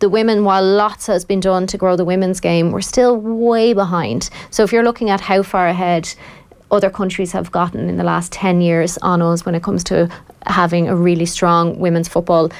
the women, while lots has been done to grow the women's game, we're still way behind. So if you're looking at how far ahead other countries have gotten in the last 10 years on us when it comes to having a really strong women's football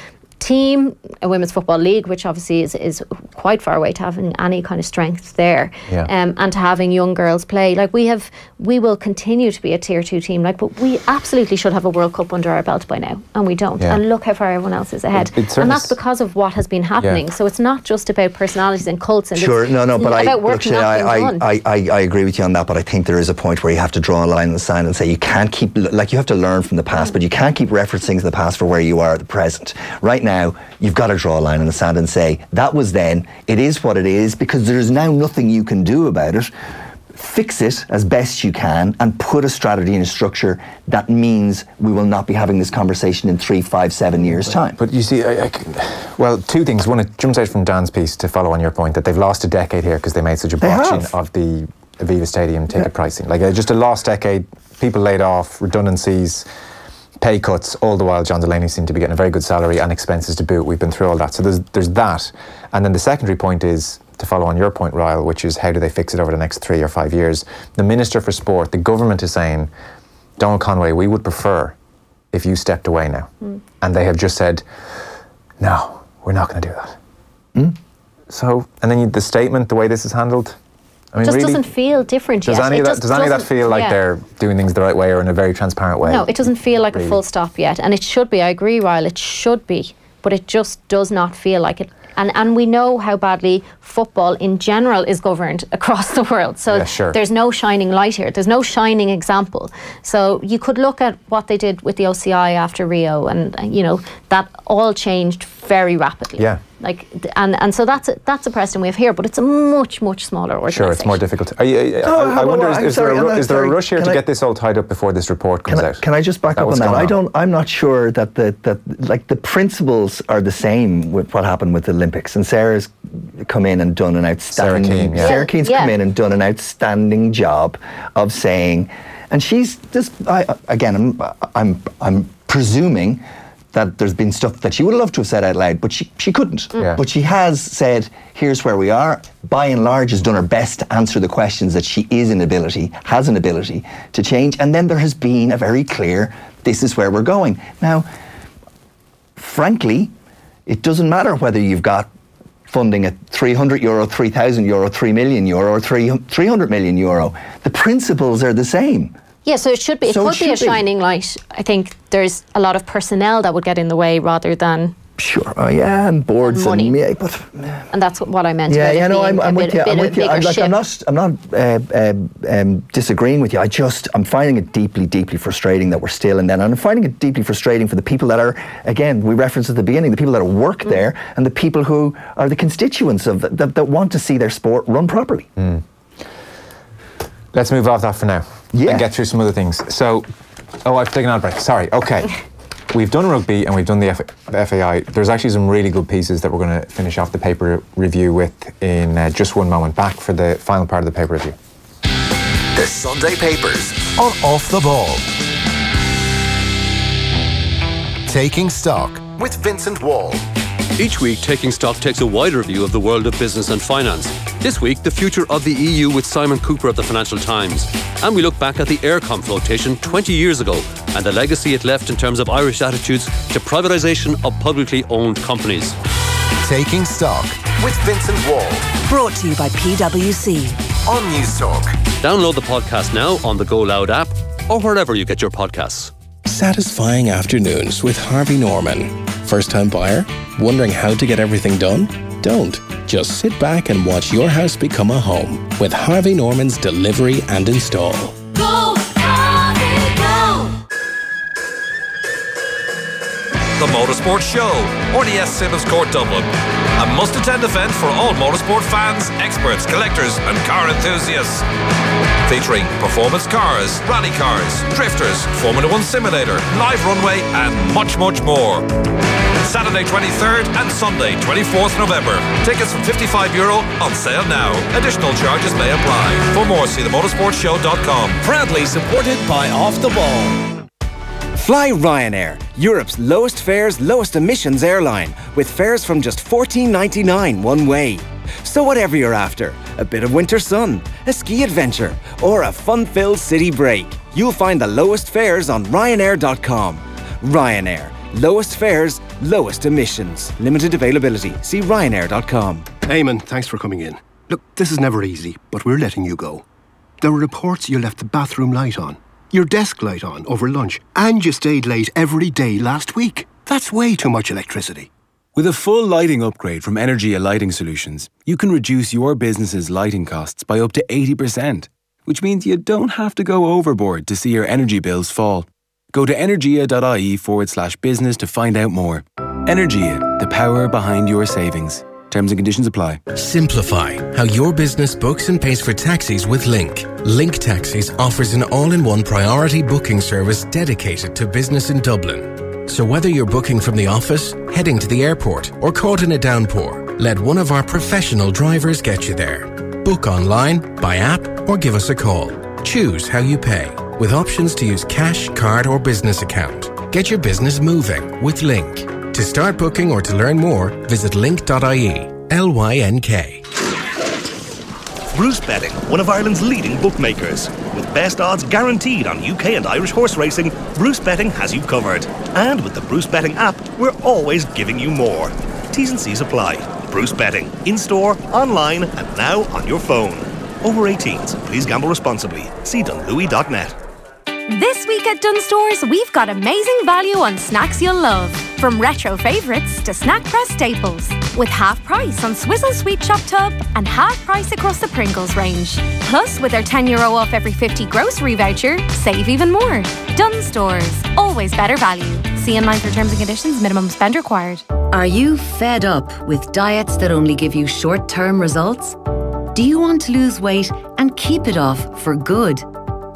team, a women's football league, which obviously is, is quite far away to having any kind of strength there, Yeah. um, and to having young girls play. Like we have, we will continue to be a tier two team. Like, but we absolutely should have a World Cup under our belt by now, and we don't. Yeah. And look how far everyone else is ahead. It- and that's because of what has been happening. So it's not just about personalities and cults. And Sure, no, no, but I, about look, work Sinead, not being I. I, I, I agree with you on that, but I think there is a point where you have to draw a line in the sand and say you can't keep, like, you have to learn from the past, but you can't keep referencing the past for where you are at the present. Right now, you've got to draw a line in the sand and say that was then, it is what it is, because there's now nothing you can do about it. Fix it as best you can and put a strategy and a structure that means we will not be having this conversation in three, five, seven years' time. But you see, I, I well, two things. One, it jumps out from Dan's piece to follow on your point that they've lost a decade here because they made such a botching of the Aviva Stadium ticket pricing. Like uh, just a lost decade, people laid off, redundancies, pay cuts. All the while, John Delaney seemed to be getting a very good salary and expenses to boot. We've been through all that. So there's there's that, and then the secondary point is to follow on your point, Ryle, which is how do they fix it over the next three or five years? The Minister for Sport, the government is saying, Donal Conway, we would prefer if you stepped away now, Mm. and they have just said, no, we're not going to do that. Mm. So, and then you, the statement, the way this is handled. I mean, it just really, doesn't feel different does yet. any of that just does any of that feel like yeah. they're doing things the right way or in a very transparent way? No, it doesn't feel like Really. a full stop yet, and it should be. I agree, Ryle. It should be, but it just does not feel like it. And and we know how badly football in general is governed across the world. So Yeah, sure. there's no shining light here. There's no shining example. So you could look at what they did with the OCI after Rio, and you know that all changed very rapidly. Yeah. Like and and so that's a, that's a precedent we have here, but it's a much much smaller organisation. Sure, it's more difficult. Are you, I, Oh, I, I well, wonder, I'm is, is, sorry, there, a, I'm ru- not- is there a rush here can to I- get this all tied up before this report comes Can I, out? can I just back That up on that? going I don't. I'm not sure that the that like the principles are the same with what happened with the Olympics. And Sarah's come in and done an outstanding. Keane, yeah. Sarah Keane's Yeah. come in and done an outstanding job of saying, and she's just I, again. I'm I'm I'm presuming. That there's been stuff that she would have loved to have said out loud, but she, she couldn't. Yeah. But she has said, here's where we are. By and large, has done her best to answer the questions that she is an ability, has an ability to change. And then there has been a very clear, this is where we're going. Now, frankly, it doesn't matter whether you've got funding at 300 euro, 3,000 euro, 3 million euro, or 3, 300 million euro. The principles are the same. Yeah, so it should be. It So it could be a should be. shining light. I think there's a lot of personnel that would get in the way rather than, Sure, oh yeah, and boards Money. and yeah, but and that's what I meant. yeah, about yeah, no, I'm, I'm with bit, you. I'm with you. I'm, like. I'm not, I'm not uh, uh, um, disagreeing with you. I just, I'm finding it deeply, deeply frustrating that we're still in that. And I'm finding it deeply frustrating for the people that are, again, we referenced at the beginning, the people that Mm. work there and the people who are the constituents of that, that want to see their sport run properly. Let's move off that for now. Yeah. And get through some other things. So, oh, I've taken out a break. Sorry. Okay. We've done rugby and we've done the, F- the FAI. There's actually some really good pieces that we're going to finish off the paper review with in uh, just one moment. Back for the final part of the paper review. The Sunday Papers on Off the Ball. Taking Stock with Vincent Wall. Each week, Taking Stock takes a wider view of the world of business and finance. This week, the future of the EU with Simon Kuper of the Financial Times. And we look back at the Eircom flotation 20 years ago and the legacy it left in terms of Irish attitudes to privatisation of publicly owned companies. Taking Stock with Vincent Wall Brought to you by PwC. on Newstalk. Download the podcast now on the Go Loud app or wherever you get your podcasts. Satisfying afternoons with Harvey Norman. First time buyer? Wondering how to get everything done? Don't. Just sit back and watch your house become a home with Harvey Norman's delivery and install. Go, Harvey, go! The Motorsport Show, RDS Simmonscourt Dublin. A must attend event for all motorsport fans, experts, collectors, and car enthusiasts. Featuring performance cars, rally cars, drifters, Formula One simulator, live runway, and much, much more. Saturday 23rd and Sunday 24th November. Tickets from 55 euro on sale now. Additional charges may apply. For more, see themotorsportshow.com. Proudly supported by Off the Ball. Fly Ryanair, Europe's lowest fares, lowest emissions airline, with fares from just $14.99 one way. So, whatever you're after a bit of winter sun, a ski adventure, or a fun filled city break you'll find the lowest fares on Ryanair.com. Ryanair, lowest fares, lowest emissions. Limited availability. See Ryanair.com. Eamon, thanks for coming in. Look, this is never easy, but we're letting you go. There were reports you left the bathroom light on, your desk light on over lunch, and you stayed late every day last week. That's way too much electricity. With a full lighting upgrade from Energia Lighting Solutions, you can reduce your business's lighting costs by up to 80%, which means you don't have to go overboard to see your energy bills fall. Go to energia.ie forward slash business to find out more. Energia, the power behind your savings. Terms and conditions apply. Simplify how your business books and pays for taxis with Link. Link Taxis offers an all in one priority booking service dedicated to business in Dublin. So whether you're booking from the office, heading to the airport, or caught in a downpour, let one of our professional drivers get you there. Book online, by app, or give us a call. Choose how you pay, with options to use cash, card, or business account. Get your business moving with Link. To start booking or to learn more, visit link.ie. L Y N K. Bruce Betting, one of Ireland's leading bookmakers. With best odds guaranteed on UK and Irish horse racing, Bruce Betting has you covered. And with the Bruce Betting app, we're always giving you more. T's and C's apply. Bruce Betting, in store, online, and now on your phone. Over 18s, please gamble responsibly. See dunlewy.net. This week at Dunnes Stores, we've got amazing value on snacks you'll love. From retro favourites to snack press staples. With half price on Swizzle Sweet Chop Tub and half price across the Pringles range. Plus, with our 10 euro off every 50 grocery voucher, save even more. Dunnes Stores, always better value. See in line for terms and conditions, minimum spend required. Are you fed up with diets that only give you short term results? Do you want to lose weight and keep it off for good?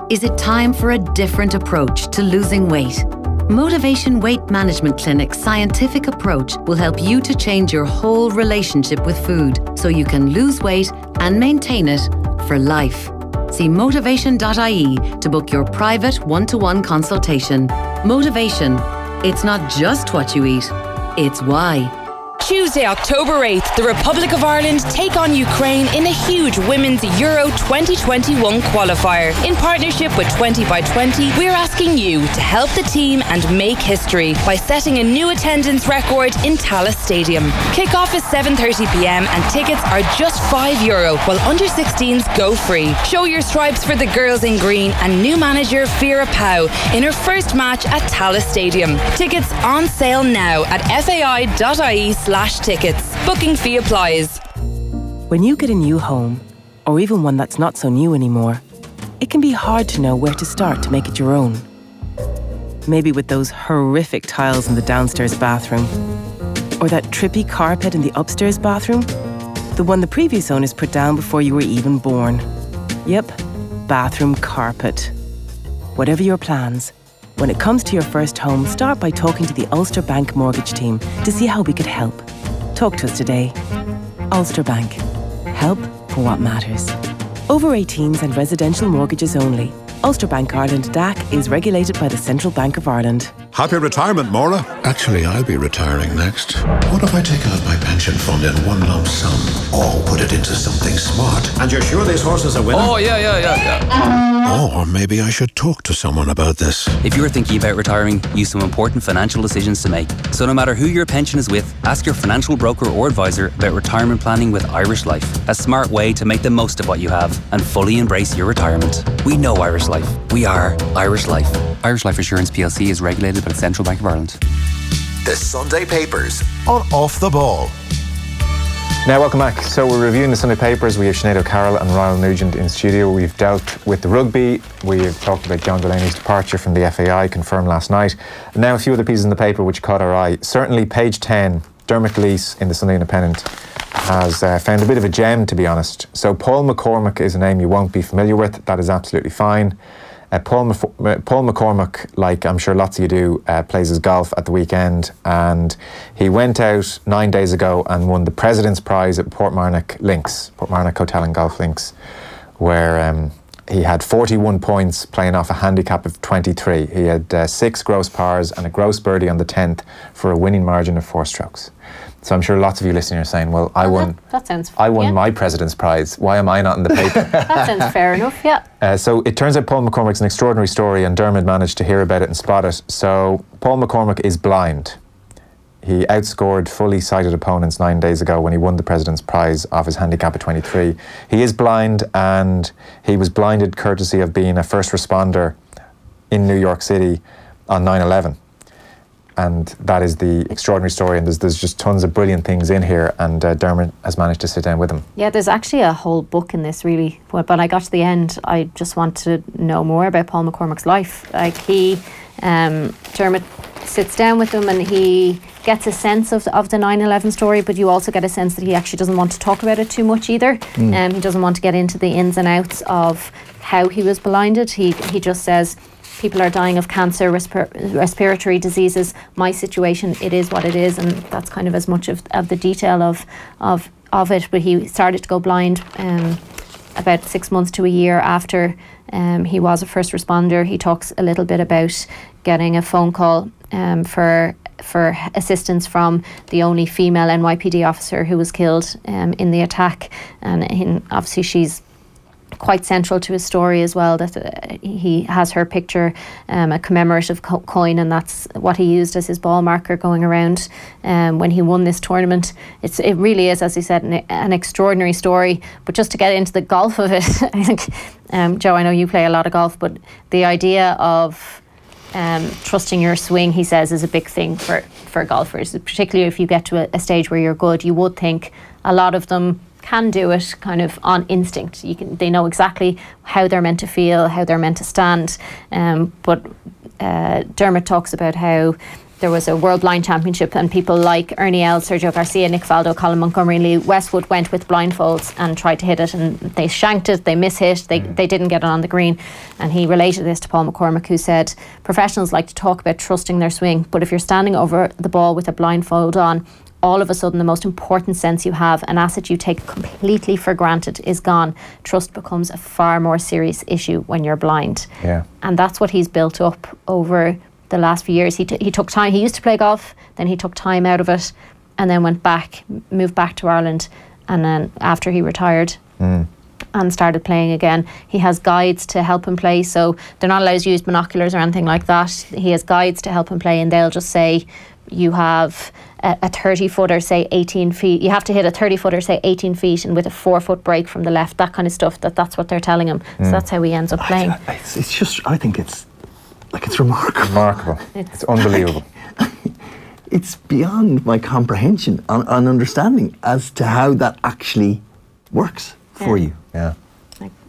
Is it time for a different approach to losing weight? Motivation Weight Management Clinic's scientific approach will help you to change your whole relationship with food so you can lose weight and maintain it for life. See motivation.ie to book your private one to one consultation. Motivation. It's not just what you eat, it's why. Tuesday, October 8th, the Republic of Ireland take on Ukraine in a huge Women's Euro 2021 qualifier. In partnership with 20 by 20, we're asking you to help the team and make history by setting a new attendance record in Tallaght Stadium. Kick-off is 7.30pm and tickets are just €5 Euro, while under 16s go free. Show your stripes for the girls in green and new manager Vera Pauw in her first match at Tallaght Stadium. Tickets on sale now at fai.ie slash tickets. Booking fee applies. When you get a new home, or even one that's not so new anymore, it can be hard to know where to start to make it your own. Maybe with those horrific tiles in the downstairs bathroom, or that trippy carpet in the upstairs bathroom, the one the previous owners put down before you were even born. Yep, bathroom carpet. Whatever your plans, when it comes to your first home, start by talking to the Ulster Bank mortgage team to see how we could help. Talk to us today. Ulster Bank. Help for what matters. Over 18s and residential mortgages only. Ulster Bank Ireland DAC is regulated by the Central Bank of Ireland. Happy retirement, Maura. Actually, I'll be retiring next. What if I take out my pension fund in one lump sum? Or put it into something smart? And you're sure this horse is a winner? Oh, yeah, yeah, yeah, yeah. Or maybe I should talk to someone about this. If you're thinking about retiring, you've some important financial decisions to make. So no matter who your pension is with, ask your financial broker or advisor about retirement planning with Irish Life. A smart way to make the most of what you have and fully embrace your retirement. We know Irish Life. We are Irish Life. Irish Life Assurance PLC is regulated by Central Bank of Ireland. The Sunday Papers on Off the Ball. Now, welcome back. So, we're reviewing the Sunday papers. We have Sinead O'Carroll and Ryle Nugent in studio. We've dealt with the rugby. We have talked about John Delaney's departure from the FAI, confirmed last night. And now, a few other pieces in the paper which caught our eye. Certainly, page 10, Dermot Gilleece in the Sunday Independent has uh, found a bit of a gem, to be honest. So, Paul McCormack is a name you won't be familiar with. That is absolutely fine. Uh, Paul, Maf- uh, Paul McCormack, like I'm sure lots of you do, uh, plays his golf at the weekend, and he went out nine days ago and won the President's Prize at Portmarnock Links, Portmarnock Hotel and Golf Links, where um, he had 41 points playing off a handicap of 23. He had uh, six gross pars and a gross birdie on the 10th for a winning margin of four strokes. So I'm sure lots of you listening are saying, "Well, I won. That sounds. I won yeah. my President's Prize. Why am I not in the paper?" That sounds fair enough. Yeah. Uh, so it turns out Paul McCormick's an extraordinary story, and Dermot managed to hear about it and spot it. So Paul McCormick is blind. He outscored fully sighted opponents nine days ago when he won the President's Prize off his handicap of 23. He is blind, and he was blinded courtesy of being a first responder in New York City on 9 11 and that is the extraordinary story. And there's, there's just tons of brilliant things in here, and uh, Dermot has managed to sit down with him. Yeah, there's actually a whole book in this, really. But when I got to the end, I just wanted to know more about Paul McCormack's life. Like he, um, Dermot sits down with him and he gets a sense of, of the 9-11 story, but you also get a sense that he actually doesn't want to talk about it too much either. Mm. Um, he doesn't want to get into the ins and outs of how he was blinded. He, he just says, people are dying of cancer, respir- respiratory diseases. My situation, it is what it is, and that's kind of as much of, of the detail of, of, of it. But he started to go blind um, about six months to a year after um, he was a first responder. He talks a little bit about getting a phone call um, for for assistance from the only female NYPD officer who was killed um, in the attack, and in, obviously she's quite central to his story as well that uh, he has her picture um, a commemorative co- coin and that's what he used as his ball marker going around um, when he won this tournament it's it really is as he said an, an extraordinary story but just to get into the golf of it I think um, Joe I know you play a lot of golf but the idea of um, trusting your swing, he says, is a big thing for, for golfers, particularly if you get to a, a stage where you're good. You would think a lot of them can do it kind of on instinct. You can, they know exactly how they're meant to feel, how they're meant to stand. Um, but uh, Dermot talks about how there was a World Blind Championship and people like Ernie Els, Sergio Garcia, Nick Faldo, Colin Montgomerie, Lee Westwood went with blindfolds and tried to hit it and they shanked it, they mishit, they, they didn't get it on the green. And he related this to Paul McCormick who said professionals like to talk about trusting their swing, but if you're standing over the ball with a blindfold on, all of a sudden the most important sense you have, an asset you take completely for granted, is gone. Trust becomes a far more serious issue when you're blind. Yeah. And that's what he's built up over the last few years. He, he took time, he used to play golf, then he took time out of it, and then went back, moved back to Ireland. And then after he retired, Mm. and started playing again. He has guides to help him play, so they're not allowed to use binoculars or anything like that. He has guides to help him play, and they'll just say, You have a, a 30 footer, say 18 feet. You have to hit a 30 footer, say 18 feet, and with a four foot break from the left, that kind of stuff. That That's what they're telling him. So Mm. that's how he ends up playing. It's, it's just, I think it's like it's remarkable. Remarkable. It's, unbelievable. It's beyond my comprehension and, and understanding as to how that actually works for Yeah. you. Yeah.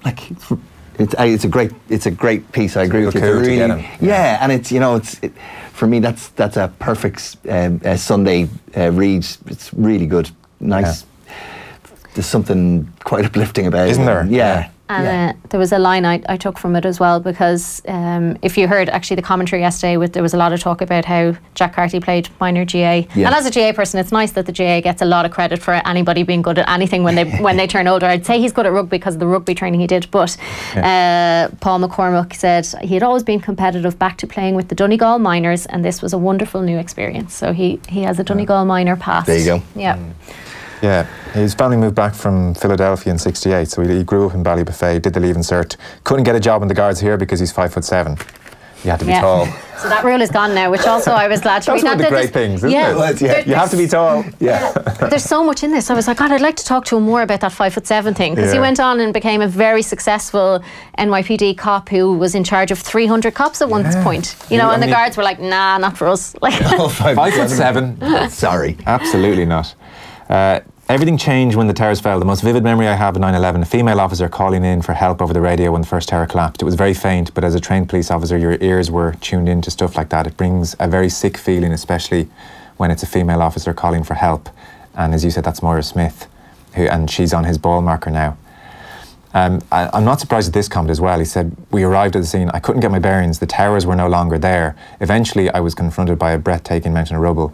Like it's, it's, it's a great it's a great piece. I agree with you. It's really, him. Yeah. and it's you know it's it, for me that's that's a perfect um, uh, Sunday uh, read. It's really good, nice. There's something quite uplifting about Isn't it. there? Yeah. And uh, there was a line I, I took from it as well because um, if you heard actually the commentary yesterday, with there was a lot of talk about how Jack Carty played minor GAA. Yeah. And as a GAA person, it's nice that the GAA gets a lot of credit for anybody being good at anything when they when they turn older. I'd say he's good at rugby because of the rugby training he did. But uh, Paul McCormick said he had always been competitive back to playing with the Donegal minors, and this was a wonderful new experience. So he he has a Donegal minor pass. There you go. Yeah. Yeah, his family moved back from Philadelphia in '68, so he, he grew up in Ballybofey, did the Leaving Cert, couldn't get a job in the guards here because he's five foot seven. You had to be Yeah. tall. So that rule is gone now, which also I was glad to That's read. one of the great things, isn't yeah, it? Yeah. You have to be tall. Yeah. There's so much in this. I was like, God, I'd like to talk to him more about that five foot seven thing because he went on and became a very successful NYPD cop who was in charge of 300 cops at one Yeah. point. You know, Yeah, I and the mean- guards were like, Nah, not for us. Like, Five foot seven. Sorry. Absolutely not. Uh, everything changed when the towers fell. The most vivid memory I have of 9 11, a female officer calling in for help over the radio when the first tower collapsed. It was very faint, but as a trained police officer, your ears were tuned in to stuff like that. It brings a very sick feeling, especially when it's a female officer calling for help. And as you said, that's Moira Smith, who, and she's on his ball marker now. Um, I, I'm not surprised at this comment as well. He said, We arrived at the scene. I couldn't get my bearings. The towers were no longer there. Eventually, I was confronted by a breathtaking mountain of rubble.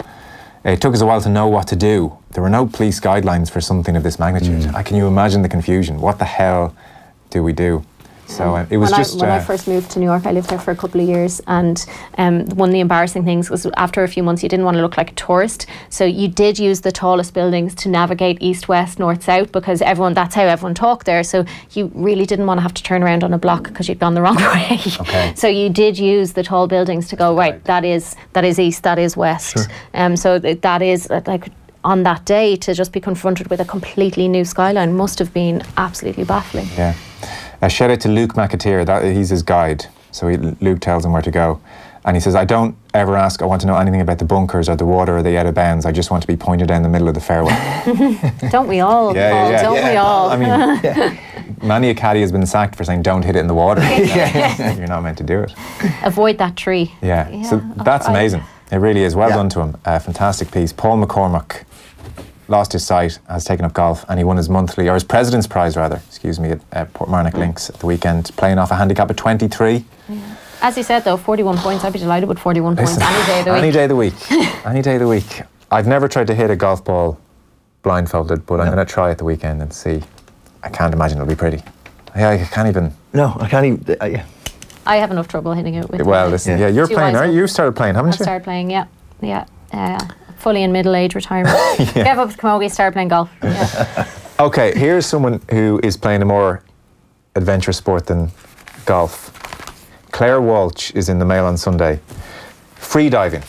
It took us a while to know what to do. There were no police guidelines for something of this magnitude. Uh, Can you imagine the confusion? What the hell do we do? So uh, it was when just. I, when I uh, first moved to New York, I lived there for a couple of years, and um, one of the embarrassing things was after a few months, you didn't want to look like a tourist, so you did use the tallest buildings to navigate east, west, north, south, because everyone that's how everyone talked there. So you really didn't want to have to turn around on a block because you'd gone the wrong way. Okay. so you did use the tall buildings to go right. That is that is east. That is west. Um, so th- that is uh, like. On that day, to just be confronted with a completely new skyline must have been absolutely baffling. Yeah. Uh, shout out to Luke McAteer. That, he's his guide. So he, Luke tells him where to go. And he says, I don't ever ask, I want to know anything about the bunkers or the water or the out of bounds. I just want to be pointed down the middle of the fairway. don't we all? Yeah, Paul? yeah, don't yeah. we all? I mean, Many a caddy has been sacked for saying, don't hit it in the water. You're not meant to do it. Avoid that tree. Yeah. So that's amazing. It really is. Well Yeah. done to him. Uh, fantastic piece. Paul McCormack lost his sight, has taken up golf, and he won his monthly, or his President's Prize rather, excuse me, at uh, Portmarnock Links at the weekend, playing off a handicap of 23. As he said, though, 41 points. I'd be delighted with 41 points Listen, any day of the week. any day of the week. any day of the week. I've never tried to hit a golf ball blindfolded, but I'm going to try at the weekend and see. I can't imagine it'll be pretty. Yeah, I can't even. No, I can't even. Uh, yeah. I have enough trouble hitting it with. Well, listen, yeah, you're Two playing, eyes aren't you? open. You started playing, haven't I you? started playing. Yeah, yeah. Uh, fully in middle age retirement. Gave up with camogie, started playing golf. Yeah. Okay, here's someone who is playing a more adventurous sport than golf. Claire Walsh is in the Mail on Sunday. Free diving.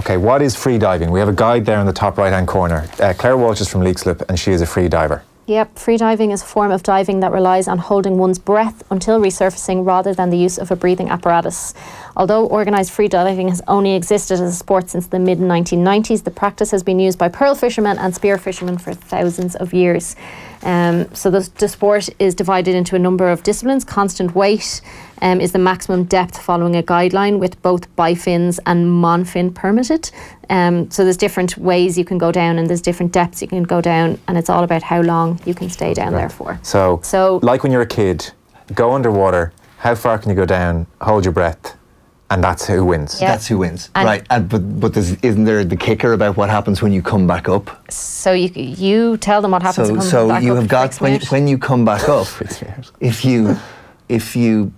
Okay, what is free diving? We have a guide there in the top right hand corner. Uh, Claire Walsh is from Leixlip and she is a free diver. Yep, free diving is a form of diving that relies on holding one's breath until resurfacing rather than the use of a breathing apparatus. Although organised free diving has only existed as a sport since the mid 1990s, the practice has been used by pearl fishermen and spear fishermen for thousands of years. Um, so the, the sport is divided into a number of disciplines. Constant weight um, is the maximum depth following a guideline with both bifins and monofin permitted. Um, so there's different ways you can go down and there's different depths you can go down and it's all about how long you can stay down there for. So, So- like when you're a kid, go underwater, how far can you go down, hold your breath, and that's who wins. Yeah. That's who wins, And- right? And, but but there's, isn't there the kicker about what happens when you come back up? So you you tell them what happens. so when so you up, have got freaks me when, out. when you come back up, if you if you.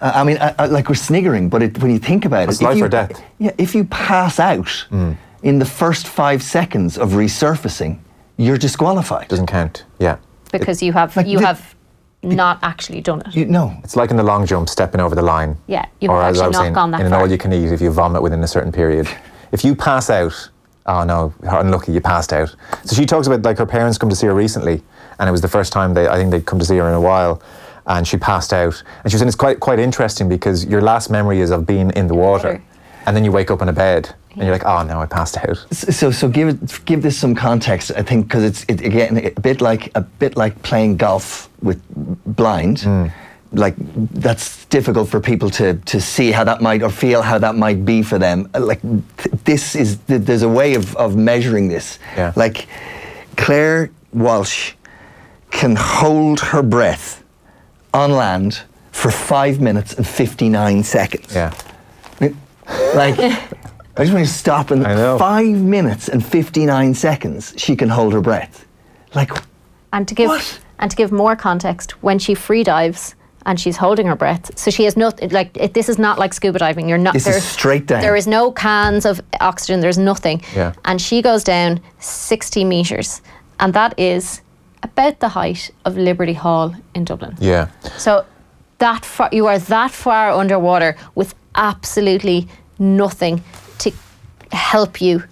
I I mean, I, I, like we're sniggering, but it, when you think about It's it, if life you, or death. Yeah, if you pass out hmm. in the first five seconds of resurfacing, you're disqualified. Doesn't count. Yeah. because you have you have not actually done it. You, no. It's like in the long jump, stepping over the line. Yeah, you or have as I actually was not saying, gone that in an far. all you can eat if you vomit within a certain period. If you pass out, oh no, unlucky, you passed out. So she talks about like her parents come to see her recently, and it was the first time they I think they'd come to see her in a while, and she passed out. And she was saying it's quite quite interesting because your last memory is of being in the water, and then you wake up in a bed and you're like, oh no, I passed out. So, so give give this some context. I think because it's it, again a bit like a bit like playing golf with blind. Hmm. Like that's difficult for people to to see how that might or feel how that might be for them. Like th- this is th- there's a way of of measuring this. Yeah. Like Claire Walsh can hold her breath on land for five minutes and fifty nine seconds. Yeah. Like, I just want to stop and five minutes and 59 seconds she can hold her breath. Like, And to give and to give more context, when she free dives and she's holding her breath, so she has not like it, this is not like scuba diving. You're not This is there's- straight down. There is no cans of oxygen. There's nothing. Yeah. And she goes down 60 meters, and that is about the height of Liberty Hall in Dublin. Yeah. So that far, you are that far underwater with absolutely nothing to help you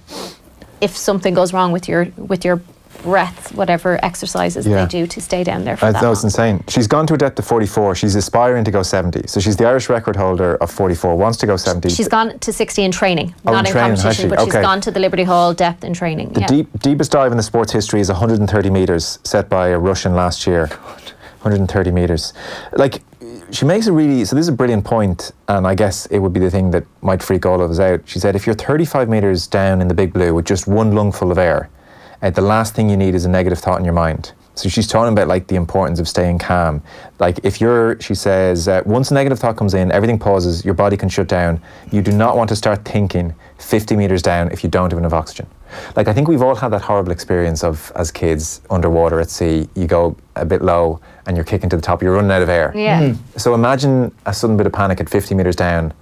if something goes wrong with your with your breath, whatever exercises Yeah. they do to stay down there for I that know long. insane. She's gone to a depth of 44. She's aspiring to go 70. So she's the Irish record holder of 44. Wants to go 70. She's gone to 60 in training, Oh, not in in, training, competition, she? but she's gone to the Liberty Hall depth in training. The yeah. deep, deepest dive in the sport's history is 130 meters, set by a Russian last year. 130 meters. Like, she makes a really. So this is a brilliant point, and I guess it would be the thing that might freak all of us out. She said, if you're 35 meters down in the big blue with just one lungful of air, uh, the last thing you need is a negative thought in your mind. So she's talking about like the importance of staying calm. Like if you're, she says, uh, once a negative thought comes in, everything pauses, your body can shut down. You do not want to start thinking 50 meters down if you don't have enough oxygen. Like I think we've all had that horrible experience of as kids underwater at sea, you go a bit low and you're kicking to the top, you're running out of air. Yeah. Mm. So imagine a sudden bit of panic at 50 meters down.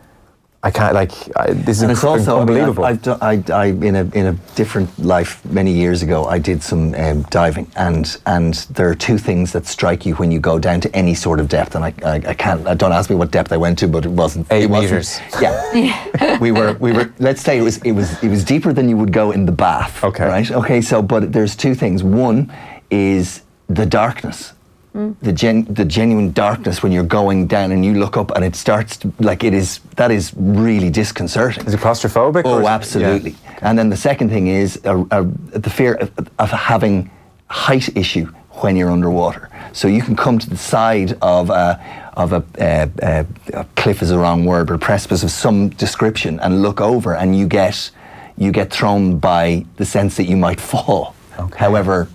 I can't like I, this is and it's inc- also I mean, I've- unbelievable. I've, done, I, I, in a in a different life many years ago, I did some um, diving, and and there are two things that strike you when you go down to any sort of depth, and I, I, I can't. I don't ask me what depth I went to, but it wasn't Eight it wasn't- meters. Yeah, we were we were. Let's say it was it was it was deeper than you would go in the bath. Okay. Right. Okay. So, but there's two things. One is the darkness the gen, the genuine darkness when you're going down and you look up and it starts to, like it is that is really disconcerting. Is it claustrophobic? Oh, is it- absolutely. And then the second thing is uh, uh, the fear of, of having height issue when you're underwater. So you can come to the side of a, of a, uh, uh, a cliff is the wrong word, but a precipice of some description and look over and you get you get thrown by the sense that you might fall. However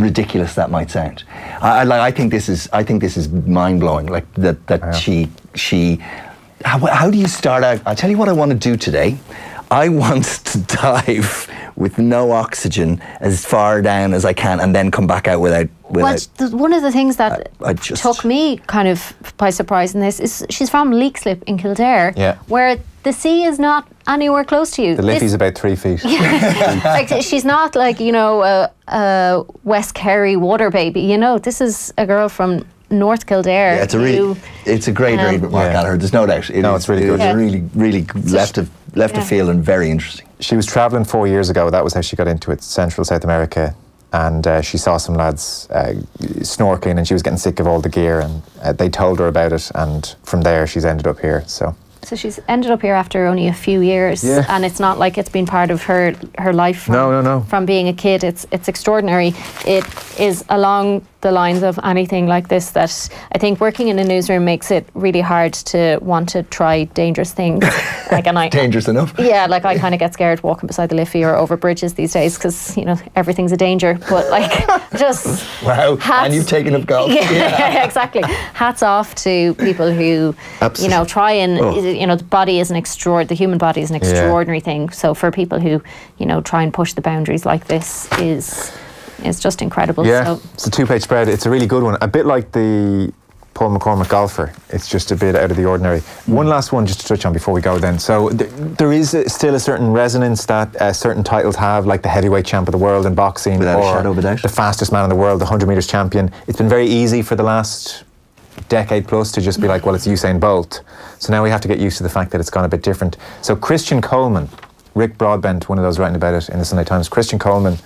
ridiculous that might sound. I, I, like, I think this is I think this is mind blowing. Like that that she she. How, how do you start out? I'll tell you what I want to do today. I want to dive with no oxygen as far down as I can, and then come back out without Well, without. th- one of the things that I just took me kind of by surprise in this is she's from Leixlip in Kildare, Yeah. where the sea is not anywhere close to you. The This- Liffey's about three feet. like she's not like you know a, a West Kerry water baby. You know, this is a girl from North Kildare. Yeah, it's a really, who- it's a great um, read with Mark Yeah. Gallagher. There's no doubt. It No, is- it's really good. is Yeah. really, really left of left Yeah. of field and very interesting. She was traveling four years ago. That was how she got into it, Central South America. And uh, she saw some lads uh, snorkeling and she was getting sick of all the gear. And uh, they told her about it. And from there, she's ended up here. So, So she's ended up here after only a few years, Yeah. and it's not like it's been part of her her life. From, No, no, no. From being a kid, it's it's extraordinary. It is along the lines of anything like this that I think working in a newsroom makes it really hard to want to try dangerous things. like, and I Dangerous enough. yeah, like I kind of get scared walking beside the Liffey or over bridges these days because you know everything's a danger. But like, just Wow. Hats- And you've taken up golf. yeah, exactly. Hats off to people who, you know, try and Oh. you know the body is an extraordinary. The human body is an Yeah. extraordinary thing. So for people who you know try and push the boundaries like this is is just incredible. yeah, So it's a two page spread. It's a really good one. A bit like the Paul McCormick golfer. It's just a bit out of the ordinary. One last one just to touch on before we go then. So th- there is a, still a certain resonance that uh, certain titles have, like the heavyweight champ of the world in boxing, Without or a doubt. the fastest man in the world, the 100 metres champion. It's been very easy for the last decade plus to just be like, well, it's Usain Bolt. So now we have to get used to the fact that it's gone a bit different. So Christian Coleman, Rick Broadbent, one of those writing about it in the Sunday Times, Christian Coleman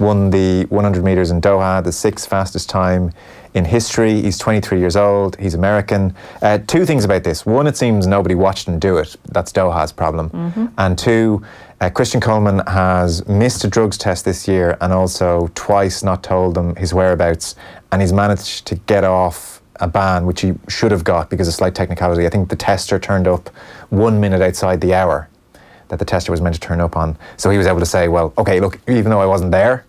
won the 100 metres in Doha, the sixth fastest time in history. He's 23 years old. He's American. Uh, two things about this. One, it seems nobody watched him do it. That's Doha's problem. And two, uh, Christian Coleman has missed a drugs test this year and also twice not told them his whereabouts. And he's managed to get off a ban, which he should have got because of slight technicality. I think the tester turned up one minute outside the hour that the tester was meant to turn up on. So he was able to say, well, okay, look, even though I wasn't there,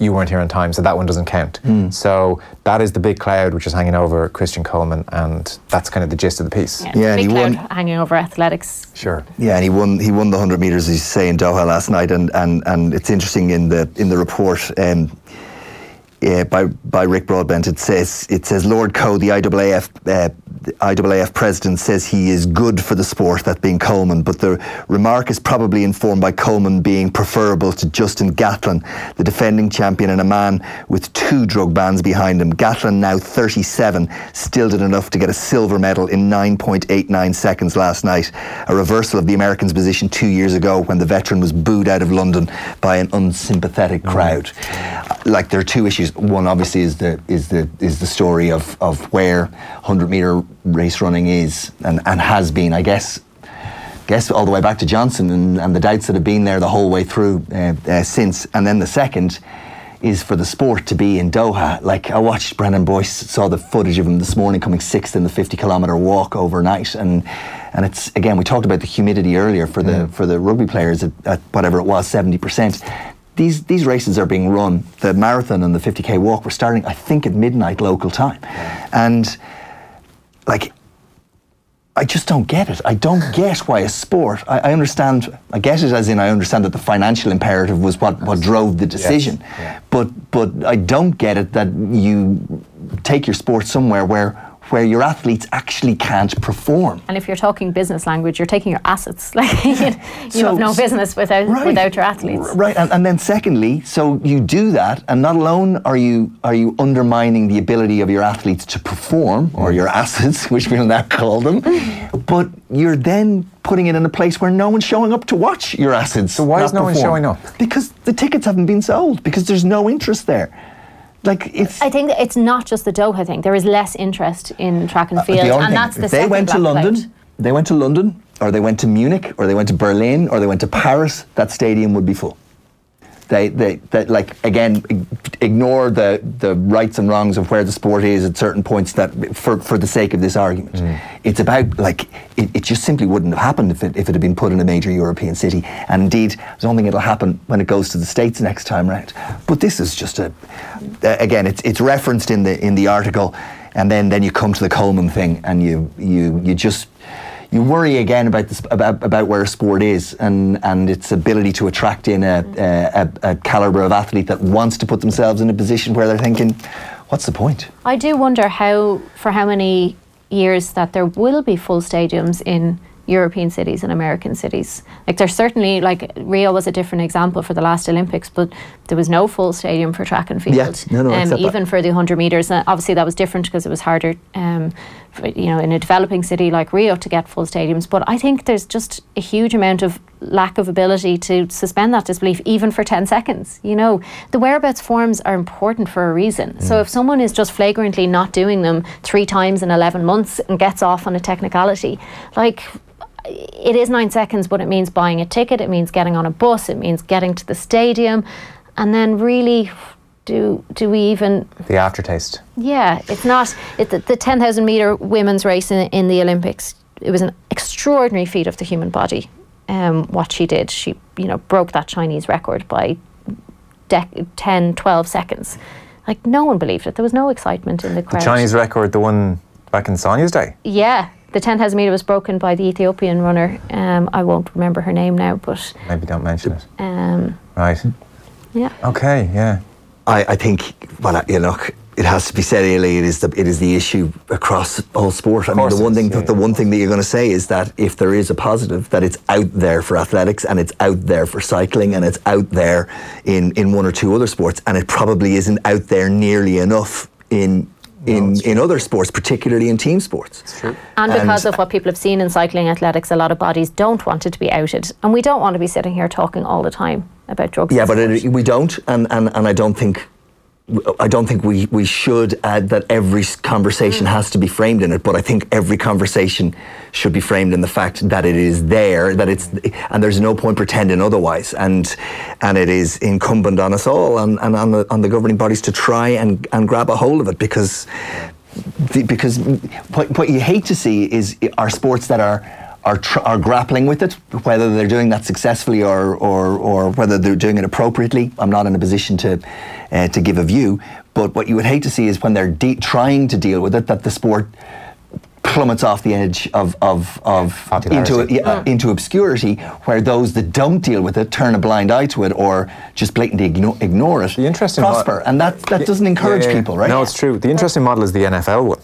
you weren't here on time, so that one doesn't count. So that is the big cloud which is hanging over Christian Coleman, and that's kind of the gist of the piece. yeah, Yeah, and big he cloud won- hanging over athletics. Sure. Yeah, and he won. He won the hundred meters, as you say, in Doha last night, and and and it's interesting in the in the report. Um, yeah, by by Rick Broadbent, it says it says Lord Coe, the IAAF uh, the IAAF president, says he is good for the sport, that being Coleman. But the remark is probably informed by Coleman being preferable to Justin Gatlin, the defending champion and a man with two drug bans behind him. Gatlin, now 37, still did enough to get a silver medal in 9.89 seconds last night, a reversal of the Americans' position two years ago when the veteran was booed out of London by an unsympathetic crowd. Like there are two issues. One obviously is the is the is the story of of where 100 meter race running is and and has been, I guess, guess all the way back to Johnson and, and the doubts that have been there the whole way through uh, uh, since. And then the second is for the sport to be in Doha. Like I watched Brendan Boyce, saw the footage of him this morning coming sixth in the 50 kilometre walk overnight, and and it's again we talked about the humidity earlier for the for the rugby players at, at whatever it was 70 percent. These, these races are being run. The marathon and the 50k walk were starting, I think, at midnight local time, and like I just don't get it. I don't get why a sport. I, I understand. I get it as in I understand that the financial imperative was what, what drove the decision, but but I don't get it that you take your sport somewhere where where your athletes actually can't perform. And if you're talking business language, you're taking your assets. Like you, you So- have no business without Right. without your athletes. Right, and, and then secondly, so you do that, and not alone are you are you undermining the ability of your athletes to perform or your assets, which we'll now call them, but you're then putting it in a place where no one's showing up to watch your assets. So why is no one showing up? Because the tickets haven't been sold. Because there's no interest there. Like it's. I think it's not just the Doha thing. There is less interest in track and Uh, field, and thing, that's the if they went to London, they went to London, or they went to Munich, or they went to Berlin, or they went to Paris, that stadium would be full. They, they, they like again, ignore the the rights and wrongs of where the sport is at certain points. That for for the sake of this argument, Mm. it's about like it, it just simply wouldn't have happened if it if it had been put in a major European city. And indeed, I don't think it'll happen when it goes to the states next time round. But this is just a again, it's it's referenced in the in the article, and then then you come to the Coleman thing, and you you you just you worry again about this about, about where a sport is and and its ability to attract in a, a, a, a caliber of athlete that wants to put themselves in a position where they're thinking, what's the point? I do wonder how, for how many years, that there will be full stadiums in European cities and American cities. Like there's certainly like Rio was a different example for the last Olympics, but there was no full stadium for track and field. Yeah, no, no, um, accept that. even for the 100 meters. Uh, obviously, that was different because it was harder, um, you know, in a developing city like Rio to get full stadiums. But I think there's just a huge amount of lack of ability to suspend that disbelief even for 10 seconds. You know, the whereabouts forms are important for a reason. Mm. So if someone is just flagrantly not doing them three times in 11 months and gets off on a technicality, like it is nine seconds, but it means buying a ticket, it means getting on a bus, it means getting to the stadium, and then really. Do, do we even The aftertaste. yeah, it's not it, the, the 10,000 meter women's race in, in the Olympics. It was an extraordinary feat of the human body. Um, what she did, she you know broke that Chinese record by dec- 10, 12 seconds. Like no one believed it. There was no excitement in the The crowd. Chinese record, the one back in Sonia's day. Yeah, the 10,000 meter was broken by the Ethiopian runner. Um, I won't remember her name now, but Maybe don't mention it. um, Right. yeah. Okay, yeah. I, I think, well, you know, look, it has to be said, Ailey, it is the it is the issue across all sport. I mean, the one thing yeah, the one thing that you're going to say is that if there is a positive, that it's out there for athletics and it's out there for cycling and it's out there in in one or two other sports, and it probably isn't out there nearly enough in. In, in other sports, particularly in team sports. It's true. And because of what people have seen in cycling athletics, a lot of bodies don't want it to be outed. And we don't want to be sitting here talking all the time about drugs. Yeah, but it, we don't, and, and, and I don't think I don't think we, we should add that every conversation mm. has to be framed in it. But I think every conversation should be framed in the fact that it is there, that it's, and there's no point pretending otherwise. And and it is incumbent on us all and, and on the on the governing bodies to try and, and grab a hold of it because because what, what you hate to see is are sports that are are, tr- are grappling with it, whether they're doing that successfully or, or, or whether they're doing it appropriately. I'm not in a position to uh, to give a view, but what you would hate to see is when they're de- trying to deal with it, that the sport plummets off the edge of, of, of into, Popularity. yeah, into obscurity, where those that don't deal with it turn a blind eye to it or just blatantly igno- ignore it, The interesting prosper, mo- and that that doesn't encourage Yeah, yeah. people, right? No, it's true. The interesting model is the NFL one,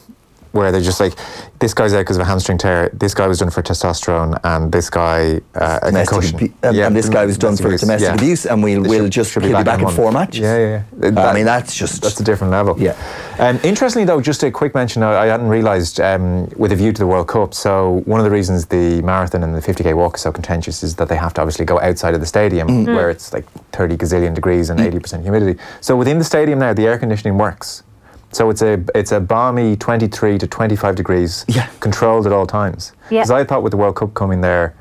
where they're just like, this guy's out because of a hamstring tear, this guy was done for testosterone, and this guy uh, a concussion. abu- um, and this guy was done for domestic abuse, and we'll, we'll should- just should be back, in four matches. Yeah, yeah. yeah. I mean, that's just that's a different level. Yeah. Um, interestingly, though, just a quick mention. I hadn't realised um, with a view to the World Cup. So one of the reasons the marathon and the 50k walk is so contentious is that they have to obviously go outside of the stadium Mm. where it's like 30 gazillion degrees and 80% humidity. So within the stadium now, the air conditioning works. So it's a it's a balmy 23 to 25 degrees, controlled at all times. Yeah. Because I thought with the World Cup coming there,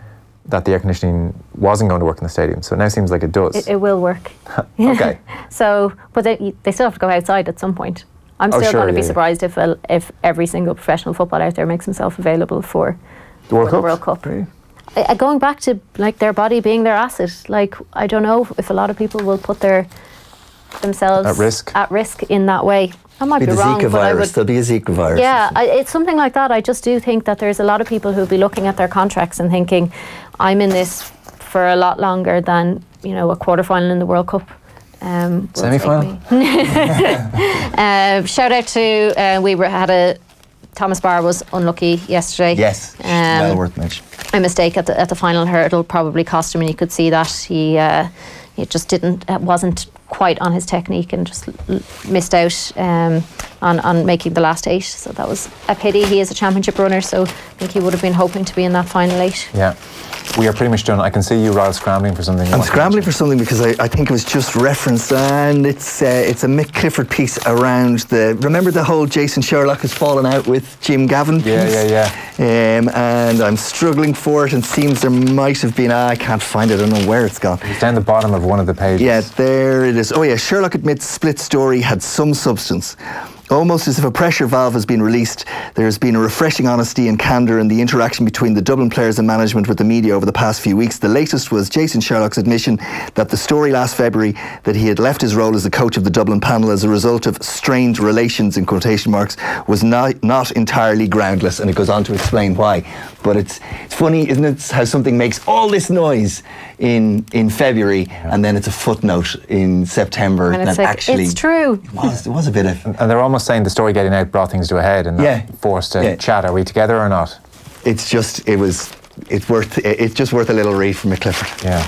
that the air conditioning wasn't going to work in the stadium. So it now seems like it does. It, it will work. okay. So, but they, they still have to go outside at some point. I'm Oh, still sure, going to be yeah, yeah. surprised if uh, if every single professional footballer out there makes himself available for The World for Cup. the World Cup. Uh, going back to like their body being their asset, like I don't know if a lot of people will put their themselves At risk. at risk in that way. I might Be be, the wrong, Zika virus. would. There'll be a Zika virus. Yeah, I, it's something like that. I just do think that there's a lot of people who'll be looking at their contracts and thinking, I'm in this for a lot longer than you know a quarter final in the World Cup. Um, Semi-final? uh, shout out to uh, we were, had a Thomas Barr was unlucky yesterday. Yes, Um, well worth mentioning. a mistake at the, at the final hurdle probably cost him, and you could see that he uh, he just didn't uh, wasn't quite on his technique and just l- missed out um, on on making the last eight. So that was a pity. He is a championship runner, so I think he would have been hoping to be in that final eight. Yeah. We are pretty much done. I can see you, Ryle, scrambling for something. I'm scrambling for something because I, I think it was just referenced, and it's uh, it's a Mick Clifford piece around the. Remember the whole Jason Sherlock has fallen out with Jim Gavin piece? Yeah, yeah, yeah. Um, and I'm struggling for it, and seems there might have been. Ah, I can't find it. I don't know where it's gone. It's down the bottom of one of the pages. Yeah, there it is. Oh yeah, Sherlock admits split story had some substance. Almost as if a pressure valve has been released, there has been a refreshing honesty and candour in the interaction between the Dublin players and management with the media over the past few weeks. The latest was Jason Sherlock's admission that the story last February that he had left his role as the coach of the Dublin panel as a result of strained relations in quotation marks was not, not entirely groundless, and it goes on to explain why. But it's it's funny, isn't it, how something makes all this noise in in February and then it's a footnote in September And it's that like, actually it's true. It was, it was a bit of And they're almost saying the story getting out brought things to a head and Yeah. forced a Yeah. chat. Are we together or not? it's just it was it's worth it's just worth a little read from Mick Clifford. Yeah.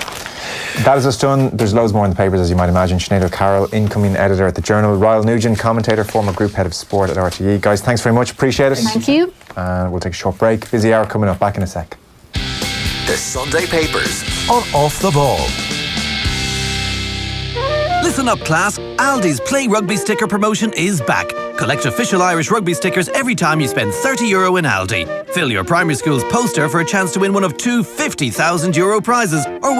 That is us done. There's loads more in the papers, as you might imagine. Sinead O'Carroll, incoming editor at the Journal. Ryle Nugent, commentator, former group head of sport at RTE. Guys, thanks very much. Appreciate it. Thank you. Uh, we'll take a short break. Busy hour coming up. Back in a sec. The Sunday Papers on Off the Ball. Listen up, class. Aldi's Play Rugby sticker promotion is back. Collect official Irish rugby stickers every time you spend 30 euro in Aldi. Fill your primary school's poster for a chance to win one of two 50,000 euro prizes or